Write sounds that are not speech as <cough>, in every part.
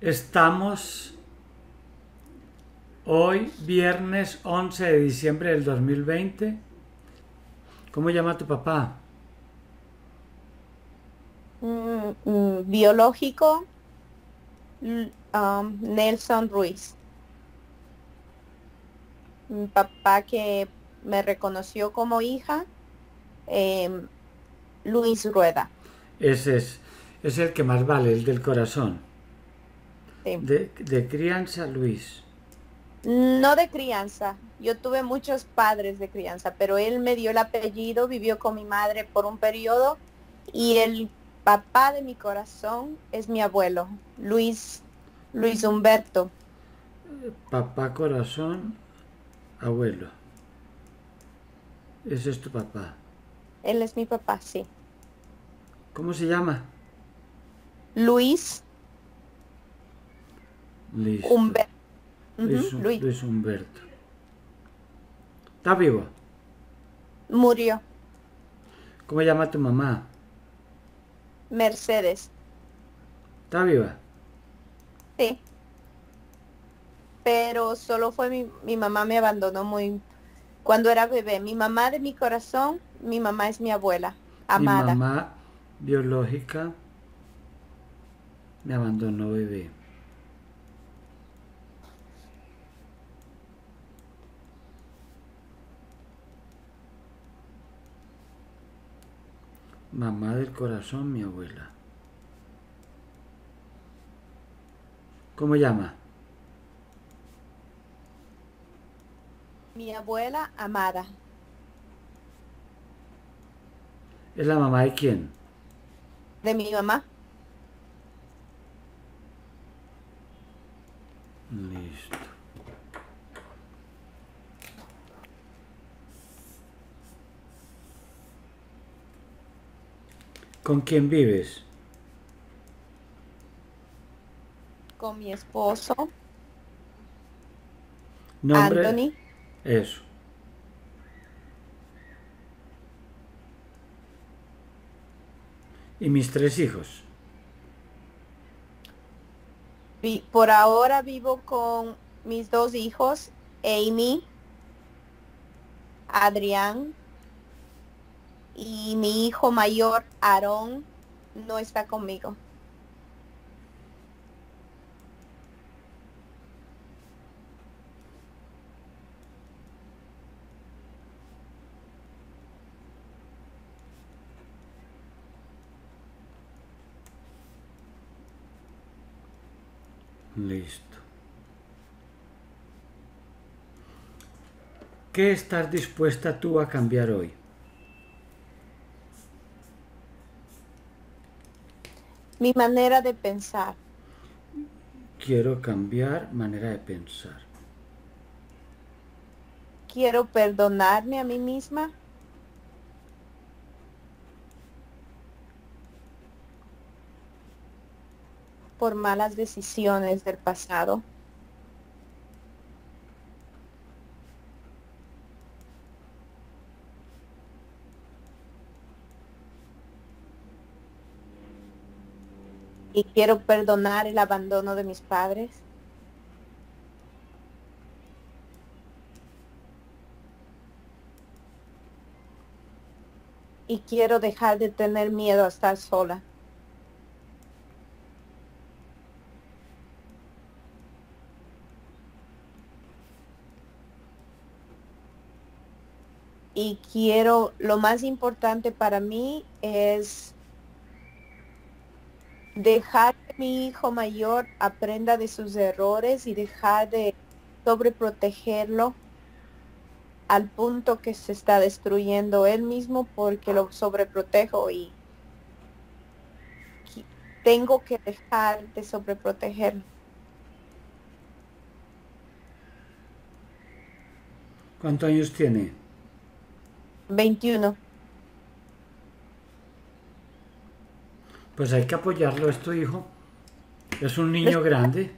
Estamos hoy, viernes 11 de diciembre del 2020. ¿Cómo llama tu papá? Mm, mm, biológico um, Nelson Ruiz. Mi papá que me reconoció como hija, em, Luis Rueda. Ese es, es el que más vale, el del corazón. Sí. De, de crianza, Luis. No de crianza. Yo tuve muchos padres de crianza, pero él me dio el apellido, vivió con mi madre por un periodo y el papá de mi corazón es mi abuelo, Luis, Luis Humberto. Papá corazón, abuelo. Ese es tu papá. Él es mi papá, sí. ¿Cómo se llama? Luis Listo. Humberto. Luis, Luis Luis Humberto. ¿Está vivo? murió. ¿Cómo llama tu mamá? Mercedes, ¿Está viva? sí. Pero solo fue mi, mi mamá me abandonó muy cuando era bebé. Mi mamá de mi corazón, mi mamá es mi abuela, amada. Mi mamá biológica me abandonó bebé. Mamá del corazón, mi abuela. ¿Cómo llama? Mi abuela amada, ¿Es la mamá de quién? de mi mamá. Listo. ¿Con quién vives? con mi esposo, Nombre. Anthony, Eso. Y mis tres hijos. Por ahora vivo con mis dos hijos, Amy, Adrián, y mi hijo mayor, Aarón, no está conmigo. Listo. ¿Qué estás dispuesta tú a cambiar hoy? Mi manera de pensar, Quiero cambiar manera de pensar. quiero perdonarme a mí misma, por malas decisiones del pasado. Y quiero perdonar el abandono de mis padres. Y quiero dejar de tener miedo a estar sola. Y quiero, lo más importante para mí es dejar que mi hijo mayor aprenda de sus errores y dejar de sobreprotegerlo al punto que se está destruyendo él mismo porque lo sobreprotejo y tengo que dejar de sobreprotegerlo. ¿Cuántos años tiene? 21. Pues hay que apoyarlo, es tu hijo. Es un niño grande.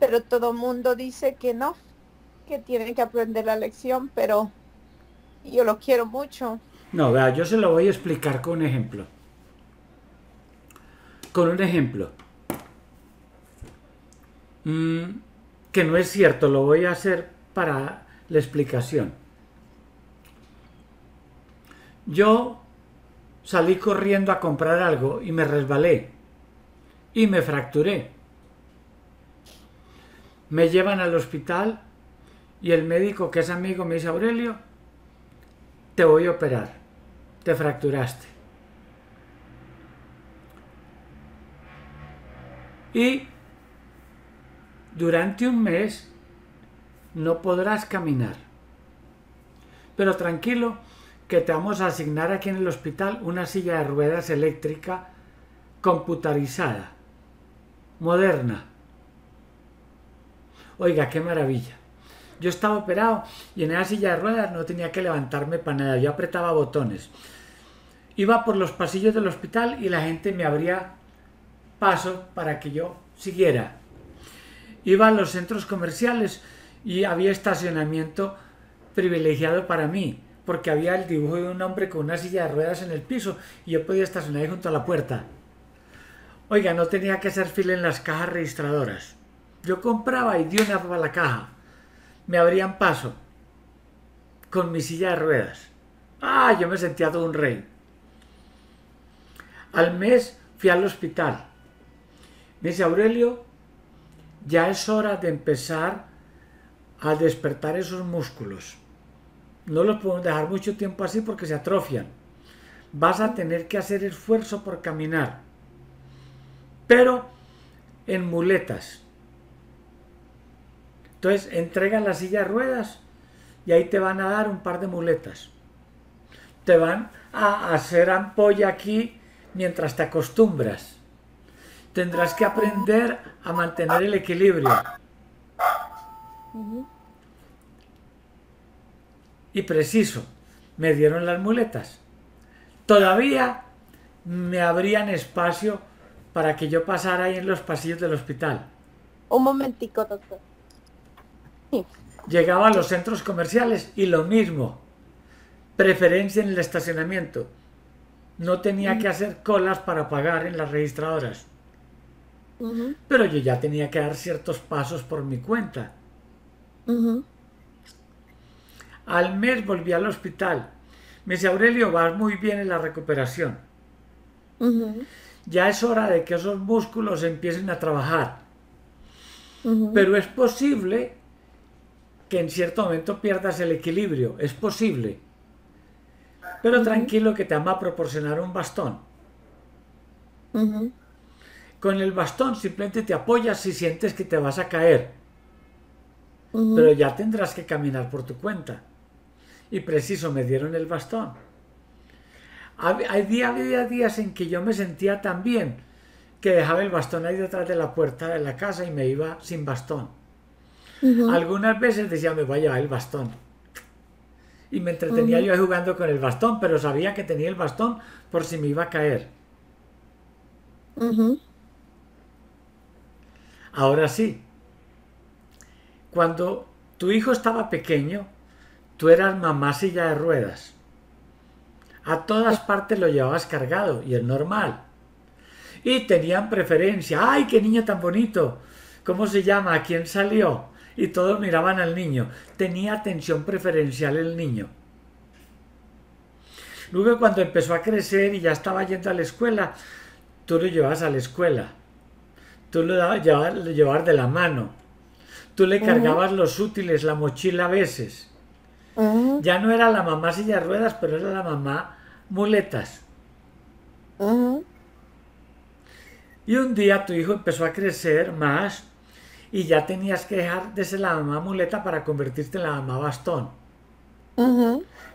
Pero todo mundo dice que no, que tiene que aprender la lección, pero yo lo quiero mucho. No, vea, yo se lo voy a explicar con un ejemplo. Con un ejemplo. mm, que no es cierto, lo voy a hacer para la explicación. Yo salí corriendo a comprar algo y me resbalé y me fracturé. Me llevan al hospital y el médico que es amigo me dice, Aurelio, te voy a operar, te fracturaste. Y durante un mes no podrás caminar. Pero tranquilo, que te vamos a asignar aquí en el hospital una silla de ruedas eléctrica computarizada, moderna. Oiga, qué maravilla. Yo estaba operado y en esa silla de ruedas no tenía que levantarme para nada, yo apretaba botones. Iba por los pasillos del hospital y la gente me abría paso para que yo siguiera. Iba a los centros comerciales y había estacionamiento privilegiado para mí, porque había el dibujo de un hombre con una silla de ruedas en el piso y yo podía estacionar ahí junto a la puerta. Oiga, no tenía que hacer fila en las cajas registradoras. Yo compraba y dio una para la caja. Me abrían paso con mi silla de ruedas. Ah, yo me sentía todo un rey. Al mes fui al hospital. Me dice Aurelio, ya es hora de empezar a despertar esos músculos. No los podemos dejar mucho tiempo así porque se atrofian. Vas a tener que hacer esfuerzo por caminar. Pero en muletas. Entonces entrega la silla de ruedas y ahí te van a dar un par de muletas. Te van a hacer ampolla aquí mientras te acostumbras tendrás que aprender a mantener el equilibrio. Y preciso, me dieron las muletas. Todavía me abrían espacio para que yo pasara ahí en los pasillos del hospital. Un momentico, doctor. Llegaba a los centros comerciales y lo mismo. Preferencia en el estacionamiento. No tenía que hacer colas para pagar en las registradoras. Pero yo ya tenía que dar ciertos pasos por mi cuenta. Al mes volví al hospital. Me dice, Aurelio, vas muy bien en la recuperación. Ya es hora de que esos músculos empiecen a trabajar. Pero es posible que en cierto momento pierdas el equilibrio. Es posible. Pero tranquilo que te vamos a proporcionar un bastón. Con el bastón simplemente te apoyas si sientes que te vas a caer. Pero ya tendrás que caminar por tu cuenta. Y preciso, me dieron el bastón. Hay día, había días en que yo me sentía tan bien que dejaba el bastón ahí detrás de la puerta de la casa y me iba sin bastón. Algunas veces decía, me voy a llevar el bastón. Y me entretenía yo jugando con el bastón, pero sabía que tenía el bastón por si me iba a caer. Ahora sí, cuando tu hijo estaba pequeño, tú eras mamá silla de ruedas. A todas partes lo llevabas cargado y es normal. Y tenían preferencia. ¡Ay, qué niño tan bonito! ¿Cómo se llama? ¿A quién salió? Y todos miraban al niño. Tenía atención preferencial el niño. Luego cuando empezó a crecer y ya estaba yendo a la escuela, tú lo llevas a la escuela. Tú lo dabas llevar de la mano. Tú le cargabas los útiles, la mochila a veces. Ya no era la mamá silla de ruedas, pero era la mamá muletas. Y un día tu hijo empezó a crecer más y ya tenías que dejar de ser la mamá muleta para convertirte en la mamá bastón.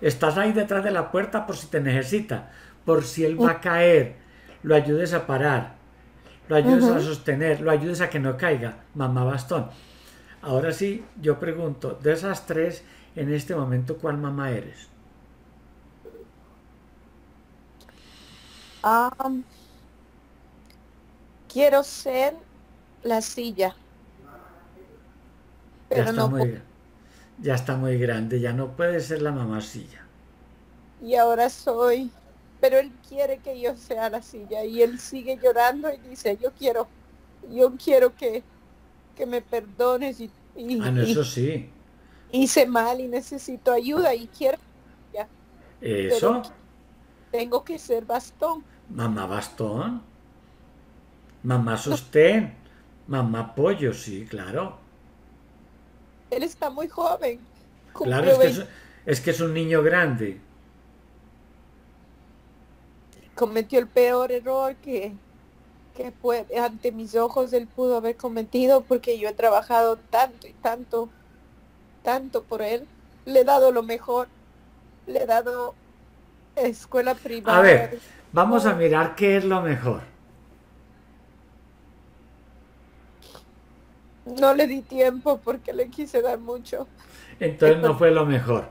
Estás ahí detrás de la puerta por si te necesita, por si él va a caer, lo ayudes a parar lo ayudes a sostener, lo ayudes a que no caiga, mamá bastón. Ahora sí, yo pregunto, de esas tres, en este momento, ¿cuál mamá eres? quiero ser la silla. Pero ya, está muy, ya está muy grande, ya no puede ser la mamá silla. Y ahora soy pero él quiere que yo sea la silla y él sigue llorando y dice, yo quiero, yo quiero que, que me perdones y, y- Ah, no, y eso sí. Hice mal y necesito ayuda y quiero, Eso. tengo que ser bastón. Mamá bastón. Mamá sostén. Mamá pollo, sí, claro. Él está muy joven. Claro, es que 20 es, es que es un niño grande. cometió el peor error que, que fue ante mis ojos él pudo haber cometido porque yo he trabajado tanto y tanto, tanto por él. Le he dado lo mejor. Le he dado escuela privada. A ver, vamos a mirar qué es lo mejor. No le di tiempo porque le quise dar mucho. Entonces no <laughs> fue lo mejor.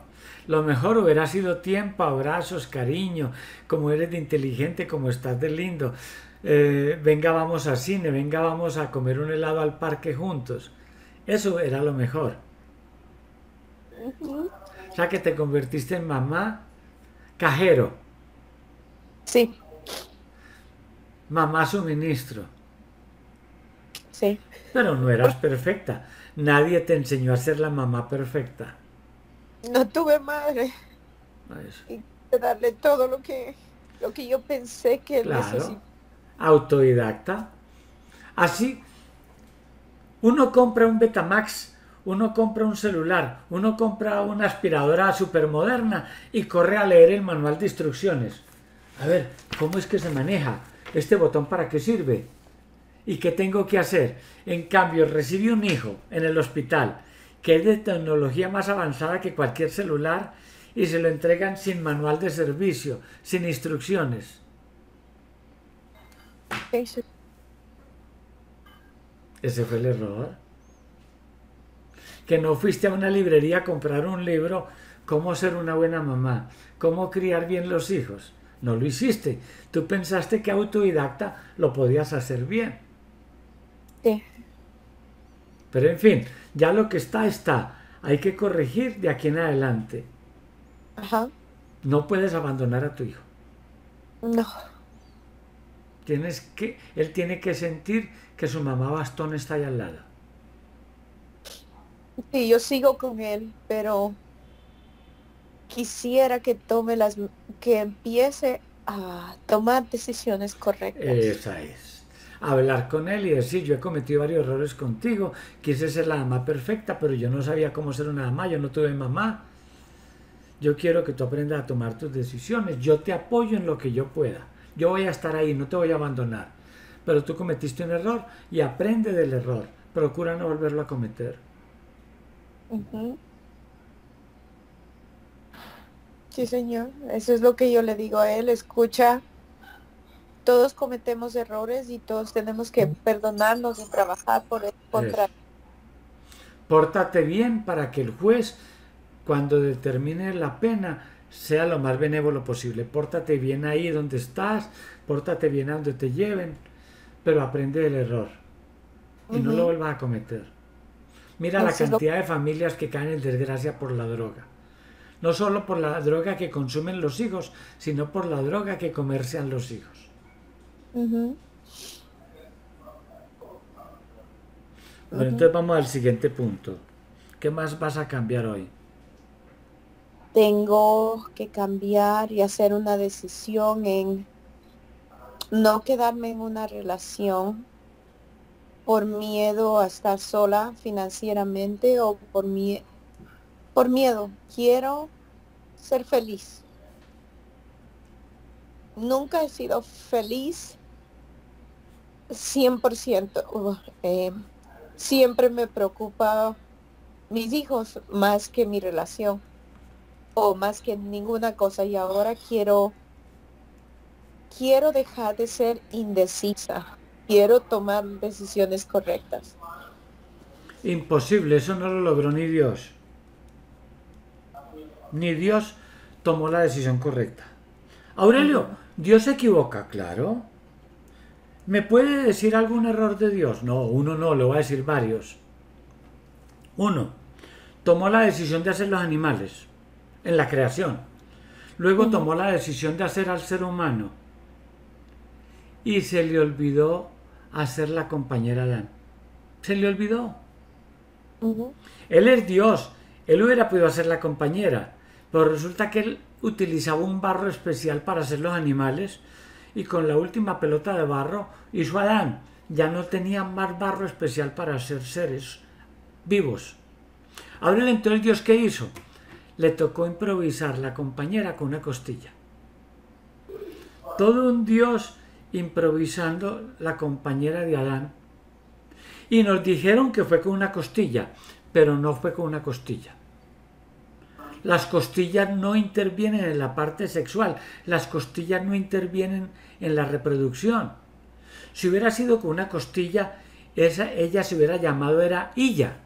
Lo mejor hubiera sido tiempo, abrazos, cariño, como eres de inteligente, como estás de lindo. Eh, venga, vamos al cine, venga, vamos a comer un helado al parque juntos. Eso era lo mejor. O sea que te convertiste en mamá cajero, Sí, mamá suministro. sí. Pero no eras perfecta. Nadie te enseñó a ser la mamá perfecta. No tuve madre Eso. y darle todo lo que lo que yo pensé que Claro. necesitaba. Autodidacta. Así, uno compra un Betamax, uno compra un celular, uno compra una aspiradora supermoderna y corre a leer el manual de instrucciones. A ver, ¿cómo es que se maneja? ¿Este botón para qué sirve? ¿Y qué tengo que hacer? En cambio, recibe un hijo en el hospital que es de tecnología más avanzada que cualquier celular y se lo entregan sin manual de servicio, sin instrucciones. Ese fue el error. Que no fuiste a una librería a comprar un libro, cómo ser una buena mamá, cómo criar bien los hijos. No lo hiciste. Tú pensaste que autodidacta lo podías hacer bien. Sí. Pero en fin, ya lo que está, está. Hay que corregir de aquí en adelante. Ajá. No puedes abandonar a tu hijo. No. Tienes que, él tiene que sentir que su mamá bastón está ahí al lado. Sí, yo sigo con él, pero quisiera que tome las que empiece a tomar decisiones correctas. Esa es. Hablar con él y decir, yo he cometido varios errores contigo, quise ser la mamá perfecta, pero yo no sabía cómo ser una mamá, yo no tuve mamá. Yo quiero que tú aprendas a tomar tus decisiones, yo te apoyo en lo que yo pueda, yo voy a estar ahí, no te voy a abandonar. Pero tú cometiste un error y aprende del error, procura no volverlo a cometer. Sí, señor. Eso es lo que yo le digo a él. Escucha, todos cometemos errores y todos tenemos que perdonarnos y trabajar por el contra. Pórtate bien para que el juez, cuando determine la pena, sea lo más benévolo posible. Pórtate bien ahí donde estás, pórtate bien a donde te lleven, pero aprende del error y no lo vuelvas a cometer. Mira la lo- cantidad de familias que caen en desgracia por la droga. No solo por la droga que consumen los hijos, sino por la droga que comercian los hijos. Bueno, entonces vamos al siguiente punto. ¿Qué más vas a cambiar hoy? Tengo que cambiar y hacer una decisión en no quedarme en una relación por miedo a estar sola financieramente o por, mie- por miedo. Quiero ser feliz. Nunca he sido feliz 100%. Uh, eh, siempre me preocupa mis hijos más que mi relación o más que ninguna cosa y ahora quiero quiero dejar de ser indecisa quiero tomar decisiones correctas Imposible, eso no lo logró ni Dios. Ni Dios tomó la decisión correcta. Aurelio, ¿Dios se equivoca? Claro. ¿Me puede decir algún error de Dios? No, uno no, le voy a decir varios. Uno, tomó la decisión de hacer los animales en la creación. Luego tomó la decisión de hacer al ser humano. Y se le olvidó hacer la compañera Adán. Se le olvidó. Él es Dios. Él hubiera podido ser la compañera. Pero resulta que él utilizaba un barro especial para hacer los animales y con la última pelota de barro hizo Adán. Ya no tenía más barro especial para hacer seres vivos. Ahora entonces Dios qué hizo? Le tocó improvisar la compañera con una costilla. Todo un Dios improvisando la compañera de Adán. Y nos dijeron que fue con una costilla, pero no fue con una costilla. Las costillas no intervienen en la parte sexual, las costillas no intervienen en la reproducción. Si hubiera sido con una costilla, esa, ella se hubiera llamado era Illa.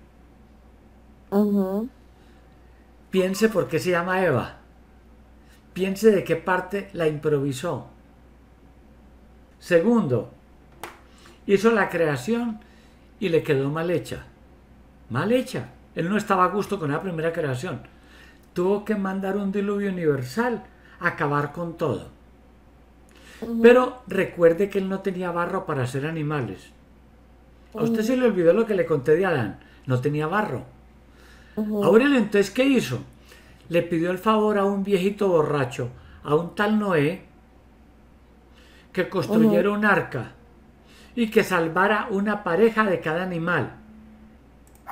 Piense por qué se llama Eva. Piense de qué parte la improvisó. Segundo, hizo la creación y le quedó mal hecha. Mal hecha. Él no estaba a gusto con la primera creación. Tuvo que mandar un diluvio universal a acabar con todo. Pero recuerde que él no tenía barro para hacer animales. A usted se le olvidó lo que le conté de Adán. No tenía barro. Ahora entonces, ¿qué hizo? Le pidió el favor a un viejito borracho, a un tal Noé, que construyera un arca y que salvara una pareja de cada animal.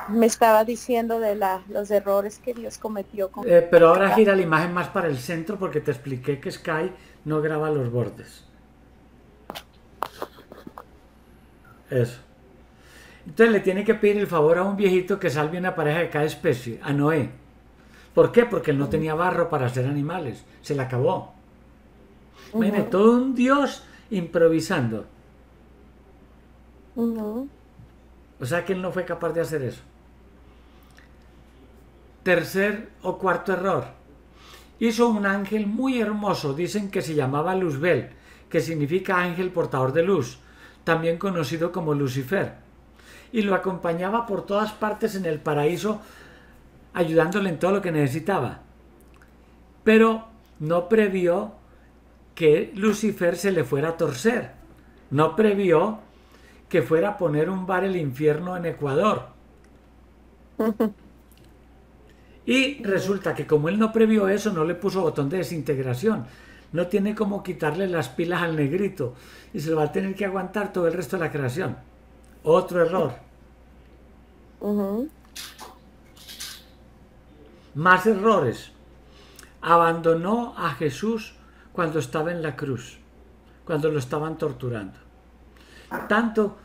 Me estaba diciendo de la, los errores que Dios cometió. Con eh, pero ahora gira la imagen más para el centro porque te expliqué que Sky no graba los bordes. Eso. Entonces le tiene que pedir el favor a un viejito que salve una pareja de cada especie, a Noé. ¿Por qué? Porque él no tenía barro para hacer animales. Se le acabó. Mire, todo un dios improvisando. O sea que él no fue capaz de hacer eso. Tercer o cuarto error. Hizo un ángel muy hermoso, dicen que se llamaba Luzbel, que significa ángel portador de luz, también conocido como Lucifer. Y lo acompañaba por todas partes en el paraíso, ayudándole en todo lo que necesitaba. Pero no previó que Lucifer se le fuera a torcer. No previó que fuera a poner un bar el infierno en Ecuador. <laughs> Y resulta que como él no previó eso, no le puso botón de desintegración. No tiene como quitarle las pilas al negrito y se lo va a tener que aguantar todo el resto de la creación. Otro error. Más errores. Abandonó a Jesús cuando estaba en la cruz, cuando lo estaban torturando. Tanto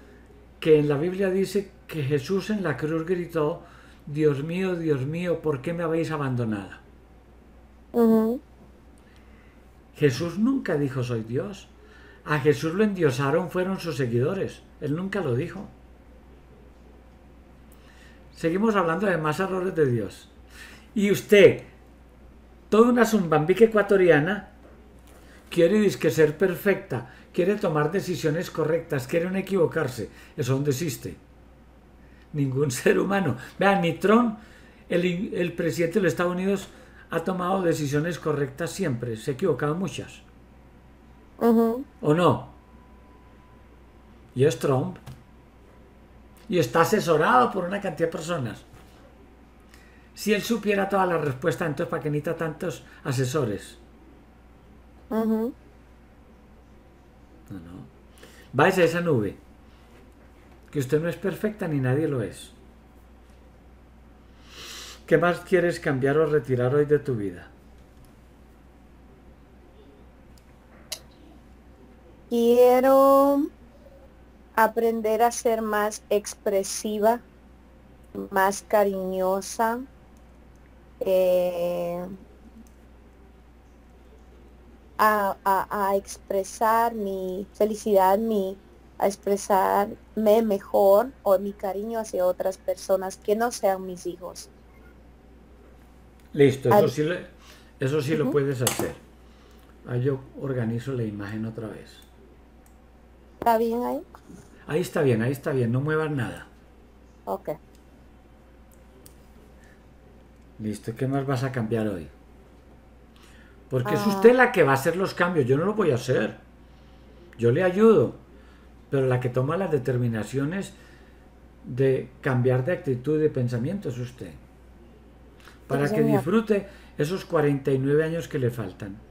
que en la Biblia dice que Jesús en la cruz gritó, Dios mío, Dios mío, ¿por qué me habéis abandonado? Jesús nunca dijo soy Dios. A Jesús lo endiosaron fueron sus seguidores. Él nunca lo dijo. Seguimos hablando de más errores de Dios. Y usted, toda una zumbambique ecuatoriana, quiere que ser perfecta, quiere tomar decisiones correctas, quiere no equivocarse. Eso donde existe. Ningún <laughs> ser humano. Vean, ni Trump, el, presidente de los Estados Unidos, ha tomado decisiones correctas siempre. Se ha equivocado muchas. ¿O no? Y es Trump. Y está asesorado por una cantidad de personas. Si él supiera toda la respuesta, entonces ¿para qué necesita tantos asesores? No, no. Váyase a esa nube. Que usted no es perfecta ni nadie lo es. ¿Qué más quieres cambiar o retirar hoy de tu vida? Quiero aprender a ser más expresiva, más cariñosa, eh, a, expresar mi felicidad, mi, a expresarme mejor o mi cariño hacia otras personas que no sean mis hijos. Listo, eso sí, eso sí lo puedes hacer. Ahí yo organizo la imagen otra vez. ¿Está bien ahí? Ahí está bien, ahí está bien, no muevas nada. Ok. Listo, ¿qué más vas a cambiar hoy? Porque es ah. usted la que va a hacer los cambios, yo no lo voy a hacer. Yo le ayudo, pero la que toma las determinaciones de cambiar de actitud, de pensamientos usted. Para Sí, que señor. disfrute esos 49 años que le faltan.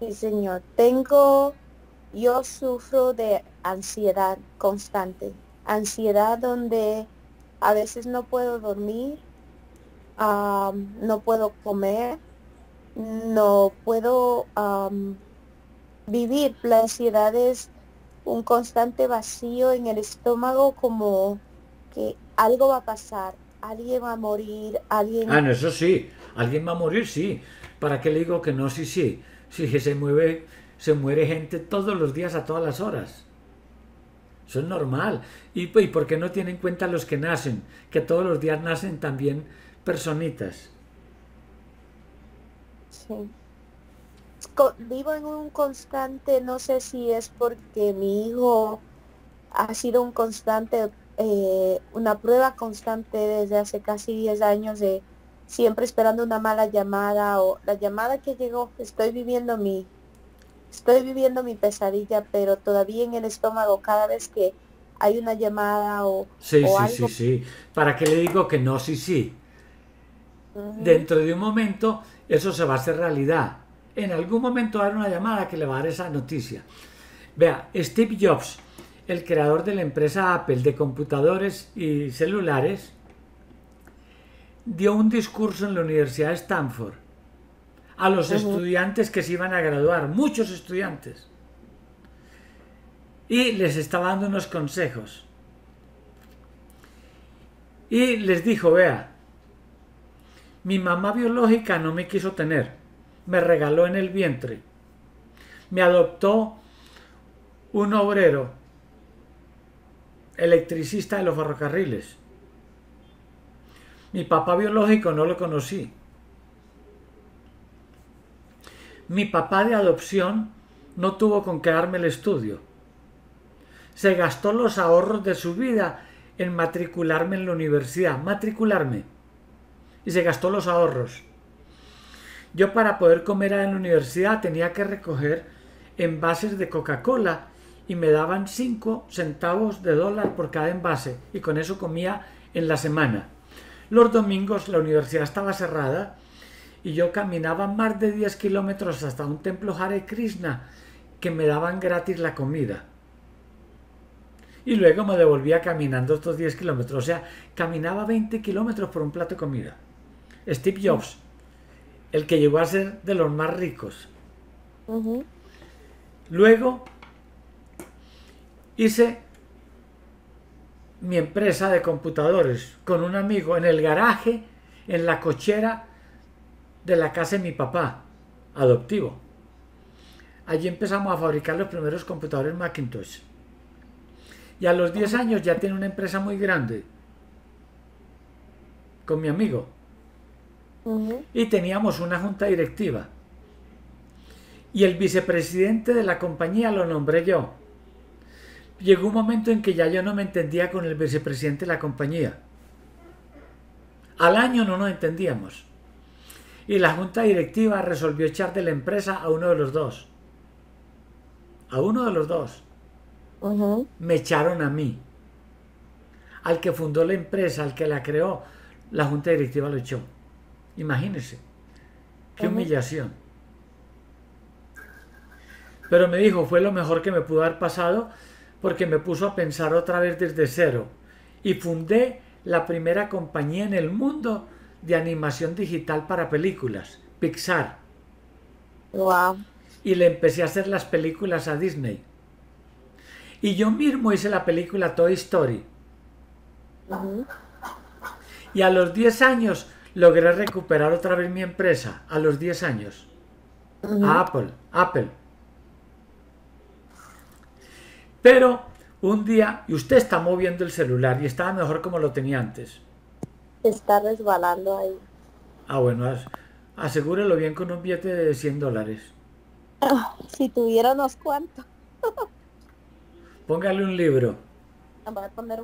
Sí, señor. Tengo, yo sufro de ansiedad constante. Ansiedad donde a veces no puedo dormir, no puedo comer, no puedo vivir. La ansiedad es un constante vacío en el estómago como que algo va a pasar, alguien va a morir, alguien... Ah, no, eso sí. ¿Alguien va a morir? Sí. ¿Para qué le digo que no? Sí, sí. Sí, que se mueve, se muere gente todos los días a todas las horas. Eso es normal. ¿Y, y por qué no tiene en cuenta los que nacen? Que todos los días nacen también personitas. Sí. Vivo en un constante, no sé si es porque mi hijo ha sido un constante, eh, una prueba constante desde hace casi 10 años de siempre esperando una mala llamada o la llamada que llegó, estoy viviendo mi, estoy viviendo mi pesadilla, pero todavía en el estómago cada vez que hay una llamada o, Sí, o sí, algo. sí, sí. ¿Para qué le digo que no? Sí, sí. Dentro de un momento eso se va a hacer realidad. En algún momento va a haber una llamada que le va a dar esa noticia. Vea, Steve Jobs, el creador de la empresa Apple de computadores y celulares, dio un discurso en la Universidad de Stanford a los estudiantes que se iban a graduar, muchos estudiantes. Y les estaba dando unos consejos. Y les dijo, vea, mi mamá biológica no me quiso tener, me regaló en el vientre. Me adoptó un obrero, electricista de los ferrocarriles. Mi papá biológico no lo conocí. Mi papá de adopción no tuvo con qué darme el estudio. Se gastó los ahorros de su vida en matricularme en la universidad, matricularme. Y se gastó los ahorros. Yo para poder comer en la universidad tenía que recoger envases de Coca-Cola y me daban 5 centavos de dólar por cada envase y con eso comía en la semana. Los domingos la universidad estaba cerrada y yo caminaba más de 10 kilómetros hasta un templo Hare Krishna que me daban gratis la comida. Y luego me devolvía caminando estos 10 kilómetros. O sea, caminaba 20 kilómetros por un plato de comida. Steve Jobs, el que llegó a ser de los más ricos. Luego hice mi empresa de computadores con un amigo en el garaje, en la cochera de la casa de mi papá, adoptivo. Allí empezamos a fabricar los primeros computadores Macintosh. Y a los 10 años ya tiene una empresa muy grande con mi amigo. Y teníamos una junta directiva. Y el vicepresidente de la compañía lo nombré yo. Llegó un momento en que ya yo no me entendía con el vicepresidente de la compañía. Al año no nos entendíamos. Y la junta directiva resolvió echar de la empresa a uno de los dos. A uno de los dos. Me echaron a mí. Al que fundó la empresa, al que la creó, la junta directiva lo echó. Imagínese. Qué humillación. Pero me dijo, fue lo mejor que me pudo haber pasado porque me puso a pensar otra vez desde cero. Y fundé la primera compañía en el mundo de animación digital para películas, Pixar. Wow. Y le empecé a hacer las películas a Disney. Y yo mismo hice la película Toy Story. Y a los 10 años logré recuperar otra vez mi empresa. A los 10 años. A Apple. Apple. Pero un día, y usted está moviendo el celular y estaba mejor como lo tenía antes. Está resbalando ahí. Ah, bueno, as- asegúrelo bien con un billete de 100 dólares. <laughs> Si tuviera unos cuantos. <laughs> Póngale un libro. Voy a poner.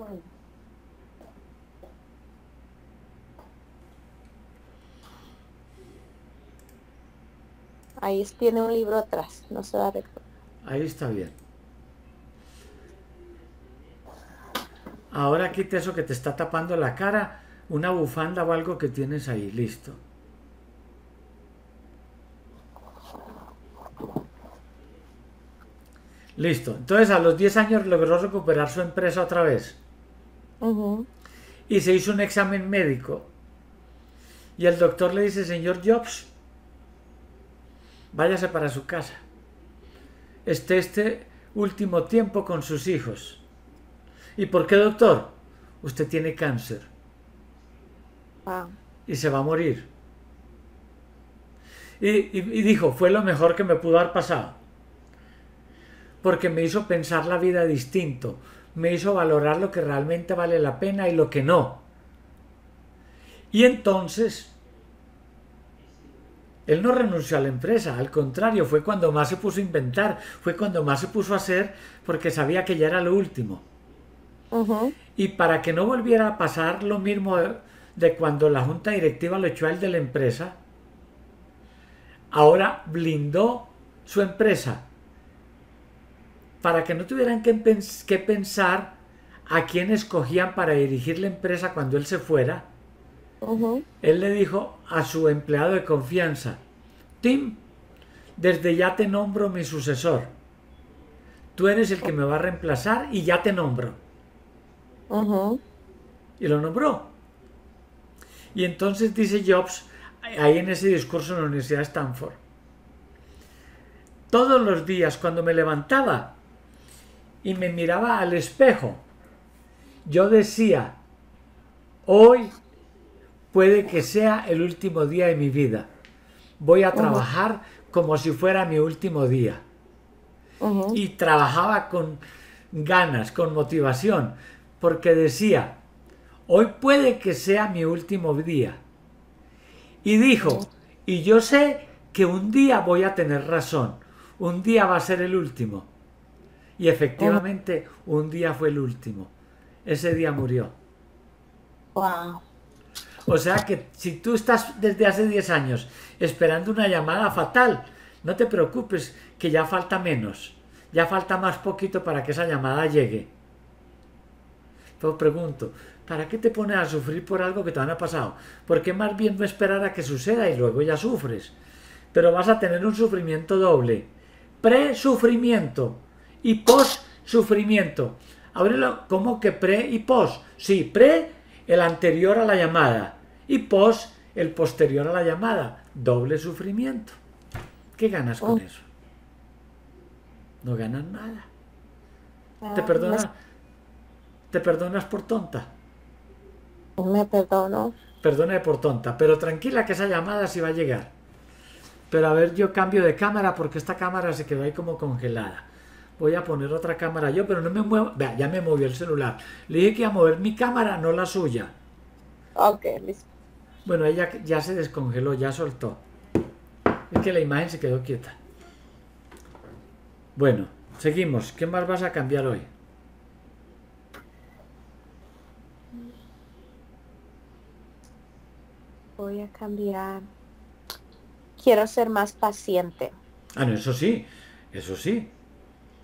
Ahí tiene un libro atrás, no se va a recordar. Ahí está bien. Ahora quite eso que te está tapando la cara, una bufanda o algo que tienes ahí, listo. Listo. Entonces a los 10 años logró recuperar su empresa otra vez. Y se hizo un examen médico. Y el doctor le dice, señor Jobs, váyase para su casa. Esté este último tiempo con sus hijos. ¿Y por qué, doctor? Usted tiene cáncer. Y se va a morir. Y, y, dijo, fue lo mejor que me pudo haber pasado. Porque me hizo pensar la vida distinto. Me hizo valorar lo que realmente vale la pena y lo que no. Y entonces, él no renunció a la empresa, al contrario, fue cuando más se puso a inventar, fue cuando más se puso a hacer, porque sabía que ya era lo último. Y para que no volviera a pasar lo mismo de cuando la junta directiva lo echó a él de la empresa, ahora blindó su empresa para que no tuvieran que, pensar a quién escogían para dirigir la empresa cuando él se fuera. Él le dijo a su empleado de confianza, Tim, desde ya te nombro mi sucesor. Tú eres el que me va a reemplazar y ya te nombro. Y lo nombró. Y entonces dice Jobs, ahí en ese discurso en la Universidad de Stanford, todos los días cuando me levantaba y me miraba al espejo, yo decía, hoy puede que sea el último día de mi vida. Voy a trabajar como si fuera mi último día. Y trabajaba con ganas, con motivación, porque decía, hoy puede que sea mi último día. Y dijo, y yo sé que un día voy a tener razón, un día va a ser el último. Y efectivamente, un día fue el último. Ese día murió. Wow. O sea que si tú estás desde hace 10 años esperando una llamada fatal, no te preocupes que ya falta menos. Ya falta más poquito para que esa llamada llegue. Pues pregunto, ¿para qué te pones a sufrir por algo que te ha pasado? ¿Por qué más bien no esperar a que suceda y luego ya sufres? Pero vas a tener un sufrimiento doble. Pre-sufrimiento y post-sufrimiento. Ábrelo, ¿cómo que pre y post? Sí, pre, el anterior a la llamada. Y post, el posterior a la llamada. Doble sufrimiento. ¿Qué ganas con oh. eso? No ganas nada. ¿Te ah, perdonas? ¿Te perdonas por tonta? Me perdono. Perdone por tonta, pero tranquila que esa llamada sí va a llegar. Pero a ver, yo cambio de cámara porque esta cámara se quedó ahí como congelada voy a poner otra cámara yo, pero no me muevo. Vea, ya me movió el celular. Le dije que iba a mover mi cámara, no la suya. Ok, listo. Bueno, ella ya se descongeló, ya soltó. Es que la imagen se quedó quieta. Bueno, seguimos. ¿Qué más vas a cambiar hoy? Voy a cambiar. Quiero ser más paciente. Ah, no, eso sí, eso sí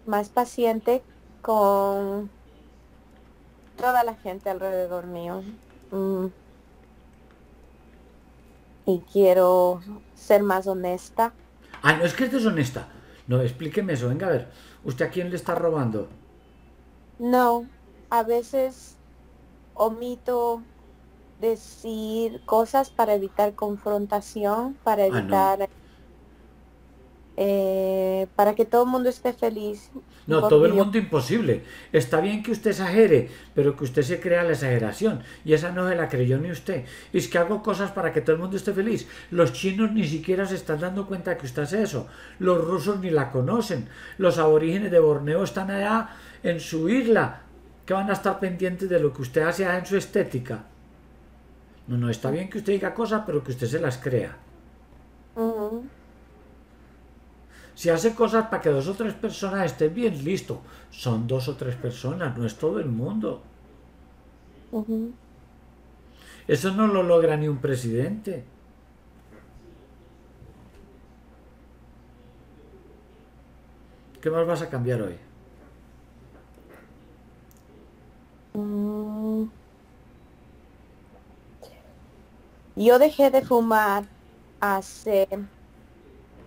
más paciente con toda la gente alrededor mío. Mm. Y quiero ser más honesta. Ah, no es que estés honesta. No, explíqueme eso. Venga a ver. ¿Usted a quién le está robando? No, a veces omito decir cosas para evitar confrontación, para ah, evitar... Eh, para que todo el mundo esté feliz. No, todo el mundo imposible. Está bien que usted exagere, pero que usted se crea la exageración. Y esa no se la creyó ni usted. Y es que hago cosas para que todo el mundo esté feliz. Los chinos ni siquiera se están dando cuenta que usted hace eso. Los rusos ni la conocen. Los aborígenes de Borneo están allá en su isla. que van a estar pendientes de lo que usted hace en su estética? No, no, está bien que usted diga cosas, pero que usted se las crea. Si hace cosas para que dos o tres personas estén bien, listo. Son dos o tres personas, no es todo el mundo. Eso no lo logra ni un presidente. ¿Qué más vas a cambiar hoy? Mm. Yo dejé de fumar hace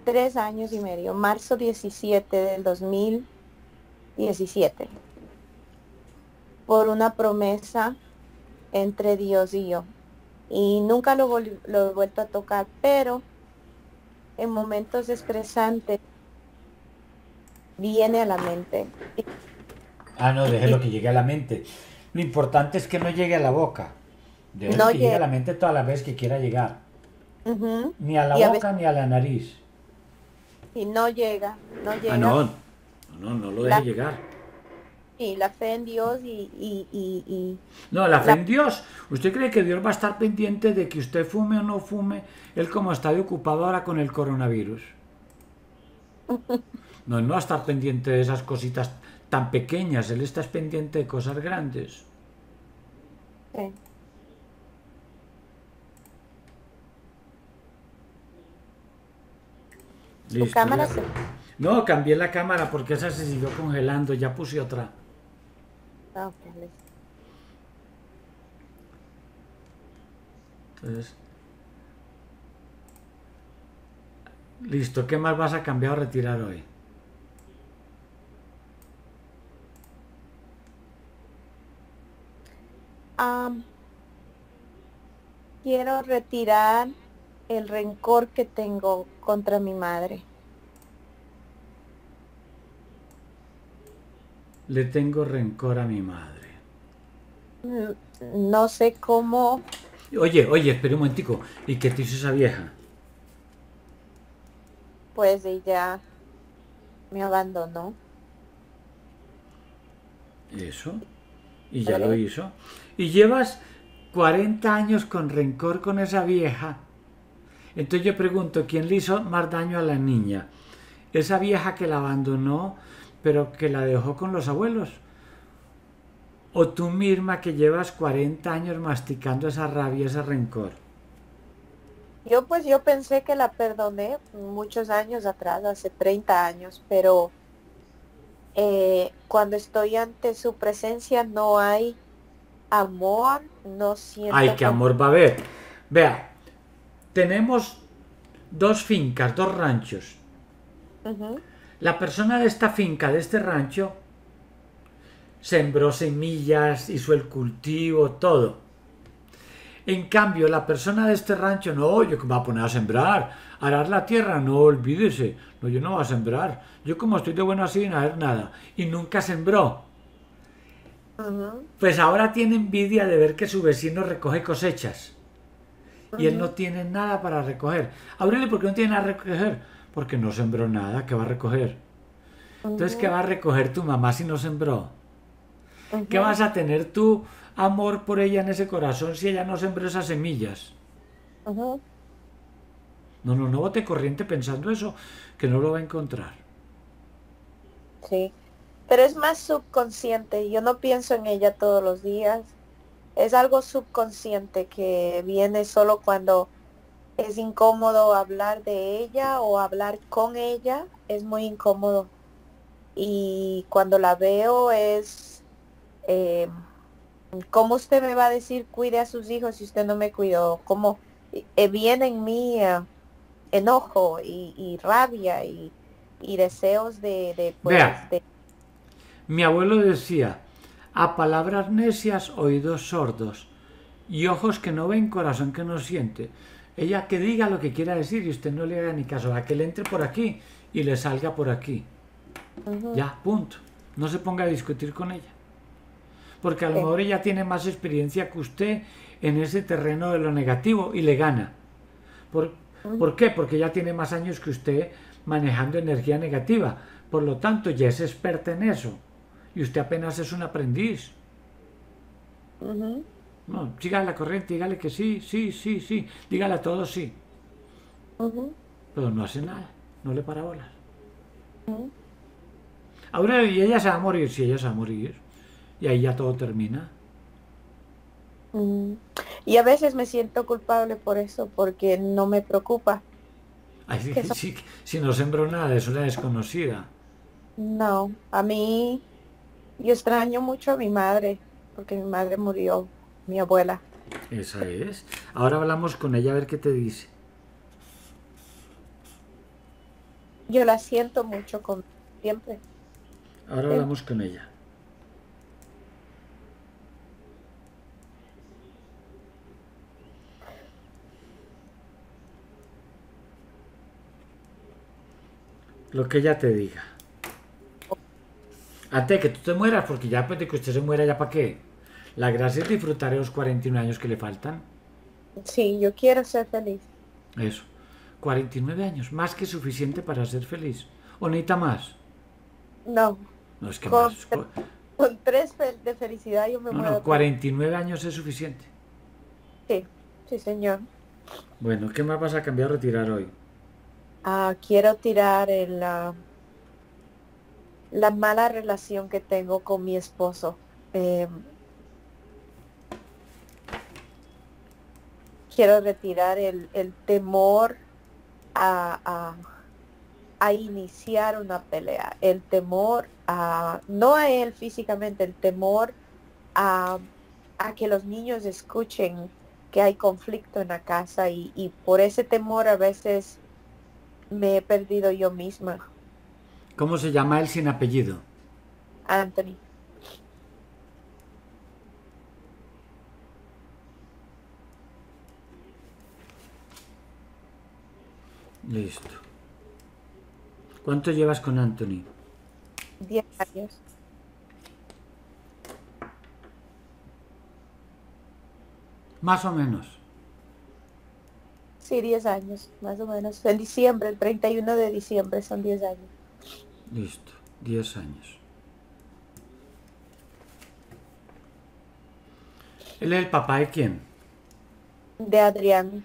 tres años y medio, marzo 17 del 2017, por una promesa entre Dios y yo. Y nunca lo, lo he vuelto a tocar, pero en momentos estresantes viene a la mente. Ah, no, déjelo que llegue a la mente. Lo importante es que no llegue a la boca. Déjelo que llegue a la mente toda la vez que quiera llegar. Ni a la boca ni a la nariz. Y no llega, no llega. Ah, no, no, no lo deje llegar. Y la fe en Dios y... y, y, no, la fe en Dios. ¿Usted cree que Dios va a estar pendiente de que usted fume o no fume? Él como está ocupado ahora con el coronavirus. <laughs> No, él no va a estar pendiente de esas cositas tan pequeñas. Él está pendiente de cosas grandes. Sí. Listo, cámara No, cambié la cámara porque esa se siguió congelando. Ya puse otra. Ah, Entonces. Listo, ¿qué más vas a cambiar o retirar hoy? quiero retirar el rencor que tengo contra mi madre. Le tengo rencor a mi madre. Mm, no sé cómo. Oye, oye, espera un momentico. ¿Y qué te hizo esa vieja? Pues ella me abandonó. Eso. Y ya lo hizo. Y llevas 40 años con rencor con esa vieja. Entonces yo pregunto, ¿quién le hizo más daño a la niña? ¿Esa vieja que la abandonó, pero que la dejó con los abuelos? ¿O tú misma que llevas 40 años masticando esa rabia, ese rencor? Yo pues yo pensé que la perdoné muchos años atrás, hace 30 años, pero eh, cuando estoy ante su presencia no hay amor, no siento... Ay, qué amor va a haber. Vea, tenemos dos fincas, dos ranchos. La persona de esta finca, de este rancho, sembró semillas, hizo el cultivo, todo. En cambio, la persona de este rancho, no, yo que me voy a poner a sembrar, arar la tierra, no olvídese, no, yo no voy a sembrar. Yo como estoy de bueno así, no hacer nada. Y nunca sembró. Pues ahora tiene envidia de ver que su vecino recoge cosechas y él no tiene nada para recoger. Aurelio, ¿por qué no tiene nada a recoger? Porque no sembró nada, ¿qué va a recoger? Entonces, ¿qué va a recoger tu mamá si no sembró? ¿Qué vas a tener tu amor por ella en ese corazón si ella no sembró esas semillas? No, no, no bote corriente pensando eso, que no lo va a encontrar. Sí, pero es más subconsciente. Yo no pienso en ella todos los días es algo subconsciente que viene solo cuando es incómodo hablar de ella o hablar con ella, es muy incómodo. Y cuando la veo es, eh, ¿cómo usted me va a decir cuide a sus hijos si usted no me cuidó? ¿Cómo eh, viene en mí eh, enojo y, rabia y, deseos de, de, pues, de... Mi abuelo decía, a palabras necias, oídos sordos, y ojos que no ven, corazón que no siente. Ella que diga lo que quiera decir y usted no le haga ni caso, a que le entre por aquí y le salga por aquí. Ya, punto. No se ponga a discutir con ella. Porque a lo mejor ella tiene más experiencia que usted en ese terreno de lo negativo y le gana. ¿Por, ¿Por qué? Porque ella tiene más años que usted manejando energía negativa. Por lo tanto, ya es experta en eso y usted apenas es un aprendiz. No, sígale la corriente, dígale que sí, sí, sí, sí, dígale a todos sí. Pero no hace nada, no le para bolas. Ahora, y ella se va a morir, sí, ella se va a morir. Y ahí ya todo termina. Y a veces me siento culpable por eso, porque no me preocupa. <laughs> si no sembró nada, es una desconocida. No, a mí yo extraño mucho a mi madre porque mi madre murió, mi abuela. Esa es. Ahora hablamos con ella a ver qué te dice. Yo la siento mucho con siempre. Ahora hablamos con ella. Lo que ella te diga. Antes de que tú te mueras, porque ya pues de que usted se muera, ¿ya para qué? La gracia es disfrutar los 41 años que le faltan. Sí, yo quiero ser feliz. Eso. 49 años, más que suficiente para ser feliz. ¿O necesita más? No. No, es que Con, más. con tres de felicidad yo me No, muero. no, 49 años es suficiente. Sí, sí, señor. Bueno, ¿qué más vas a cambiar o retirar hoy? Ah, quiero tirar el, ah, la mala relación que tengo con mi esposo. Eh, quiero retirar el, el temor a, a- iniciar una pelea, el temor a, no a él físicamente, el temor a, a que los niños escuchen que hay conflicto en la casa y por ese temor a veces me he perdido yo misma, ¿Cómo se llama él sin apellido? Anthony. Listo. ¿Cuánto llevas con Anthony? 10 años. Más o menos. Sí, 10 años, más o menos. En diciembre, el 31 de diciembre son 10 años. Listo. 10 años. ¿Él es el papá de quién? De Adrián,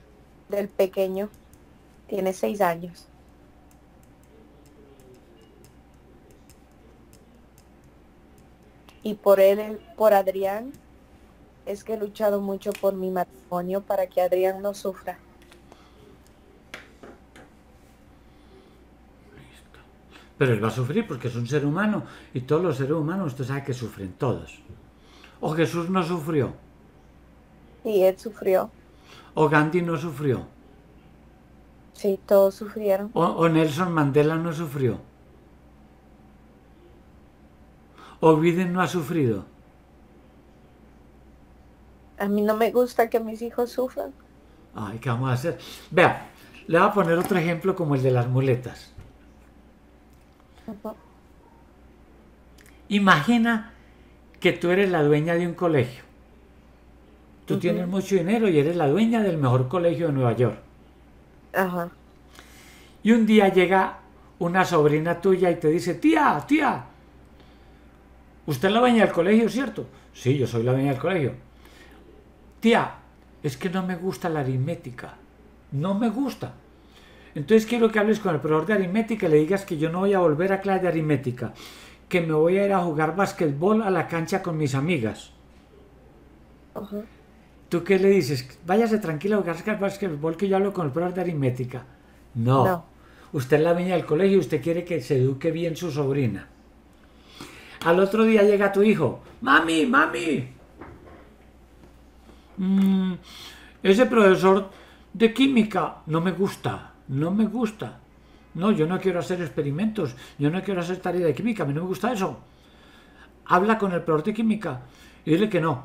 del pequeño. Tiene 6 años. Y por él, por Adrián, es que he luchado mucho por mi matrimonio para que Adrián no sufra. Pero él va a sufrir porque es un ser humano y todos los seres humanos usted sabe que sufren, todos. O Jesús no sufrió, Y él sufrió. o Gandhi no sufrió, Sí, todos sufrieron. o, o Nelson Mandela no sufrió, o Biden no ha sufrido. A mí no me gusta que mis hijos sufran. Ay, ¿qué vamos a hacer? Vea, le voy a poner otro ejemplo como el de las muletas. Imagina que tú eres la dueña de un colegio. Tú tienes mucho dinero y eres la dueña del mejor colegio de Nueva York. Ajá. Y un día llega una sobrina tuya y te dice, tía, tía, usted es la dueña del colegio, ¿cierto? Sí, yo soy la dueña del colegio. Tía, es que no me gusta la aritmética. No me gusta. Entonces quiero que hables con el profesor de aritmética y le digas que yo no voy a volver a clase de aritmética, que me voy a ir a jugar basquetbol a la cancha con mis amigas. ¿Tú qué le dices? Váyase tranquila a jugar basquetbol que yo hablo con el profesor de aritmética. No. No. Usted es la dueña del colegio y usted quiere que se eduque bien su sobrina. Al otro día llega tu hijo. Mami, mami. Mm, ese profesor de química no me gusta. No me gusta. No, yo no quiero hacer experimentos. Yo no quiero hacer tarea de química. A mí no me gusta eso. Habla con el profesor de química y dile que no.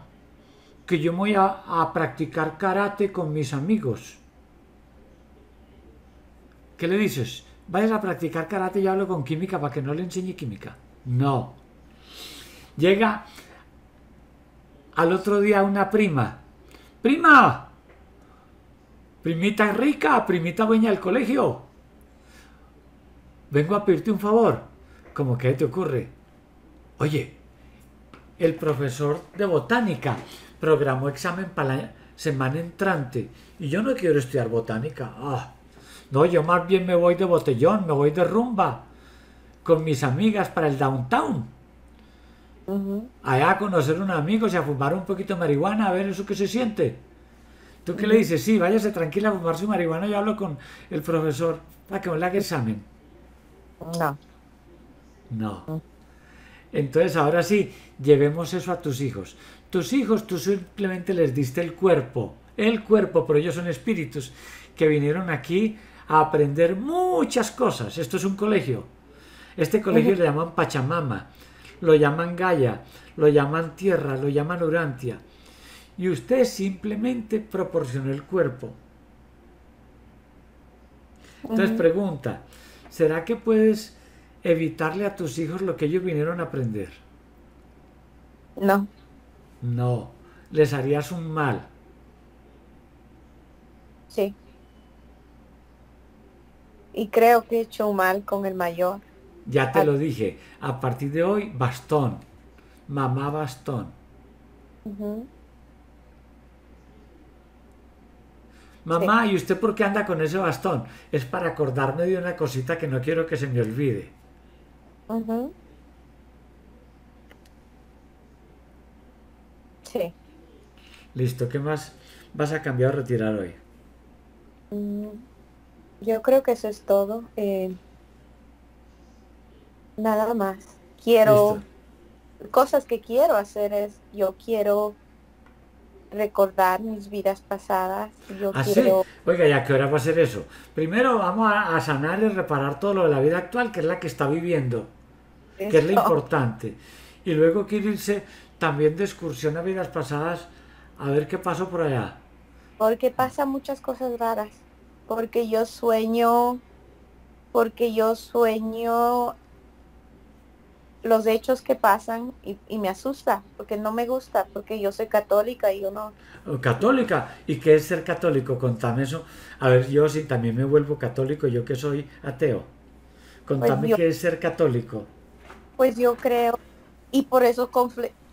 Que yo voy a, a practicar karate con mis amigos. ¿Qué le dices? Vayas a practicar karate y hablo con química para que no le enseñe química. No. Llega al otro día una prima. Prima. Primita rica, primita dueña del colegio. Vengo a pedirte un favor. ¿Cómo que te ocurre? Oye, el profesor de botánica programó examen para la semana entrante y yo no quiero estudiar botánica. Ah, no, yo más bien me voy de botellón, me voy de rumba con mis amigas para el downtown. Allá a conocer unos amigos y a fumar un poquito de marihuana, a ver eso que se siente. ¿Tú qué le dices? Sí, váyase tranquila a fumar su marihuana. Yo hablo con el profesor para que me haga examen. No. No. Entonces, ahora sí, llevemos eso a tus hijos. Tus hijos tú simplemente les diste el cuerpo, el cuerpo, pero ellos son espíritus que vinieron aquí a aprender muchas cosas. Esto es un colegio. Este colegio le llaman Pachamama, lo llaman Gaia, lo llaman Tierra, lo llaman Urantia. Y usted simplemente proporcionó el cuerpo. Entonces pregunta, ¿será que puedes evitarle a tus hijos lo que ellos vinieron a aprender? No. No, les harías un mal. Sí. Y creo que he hecho un mal con el mayor. Ya te lo dije, a partir de hoy, bastón. Mamá bastón. Mamá, ¿y usted por qué anda con ese bastón? Es para acordarme de una cosita que no quiero que se me olvide. Sí. Listo, ¿qué más vas a cambiar o retirar hoy? Mm, yo creo que eso es todo. Eh, nada más. Quiero, cosas que quiero hacer es, yo quiero recordar mis vidas pasadas. Yo ¿Ah, quiero... Oiga, ¿ya qué hora va a ser eso? Primero vamos a, sanar y reparar todo lo de la vida actual, que es la que está viviendo, que es lo importante. Y luego quiero irse también de excursión a vidas pasadas a ver qué pasó por allá. Porque pasan muchas cosas raras. Porque yo sueño, porque yo sueño los hechos que pasan y, me asusta, porque no me gusta, porque yo soy católica y yo no... Oh, católica, ¿y qué es ser católico? Contame eso. A ver, yo sí también me vuelvo católico, yo que soy ateo. Contame pues qué es ser católico. Pues yo creo, y por eso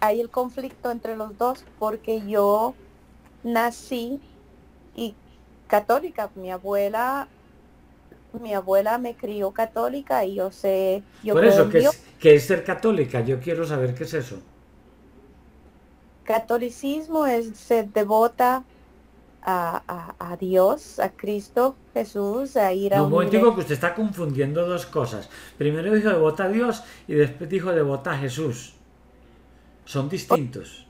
hay el conflicto entre los dos, porque yo nací y católica, mi abuela mi abuela me crió católica y yo sé... Yo Por eso, ¿qué es, ¿qué es ser católica? Yo quiero saber qué es eso. Catolicismo es ser devota a, a, Dios, a Cristo Jesús, a ir a... No, un digo que usted está confundiendo dos cosas. Primero dijo devota a Dios y después dijo devota a Jesús. Son distintos.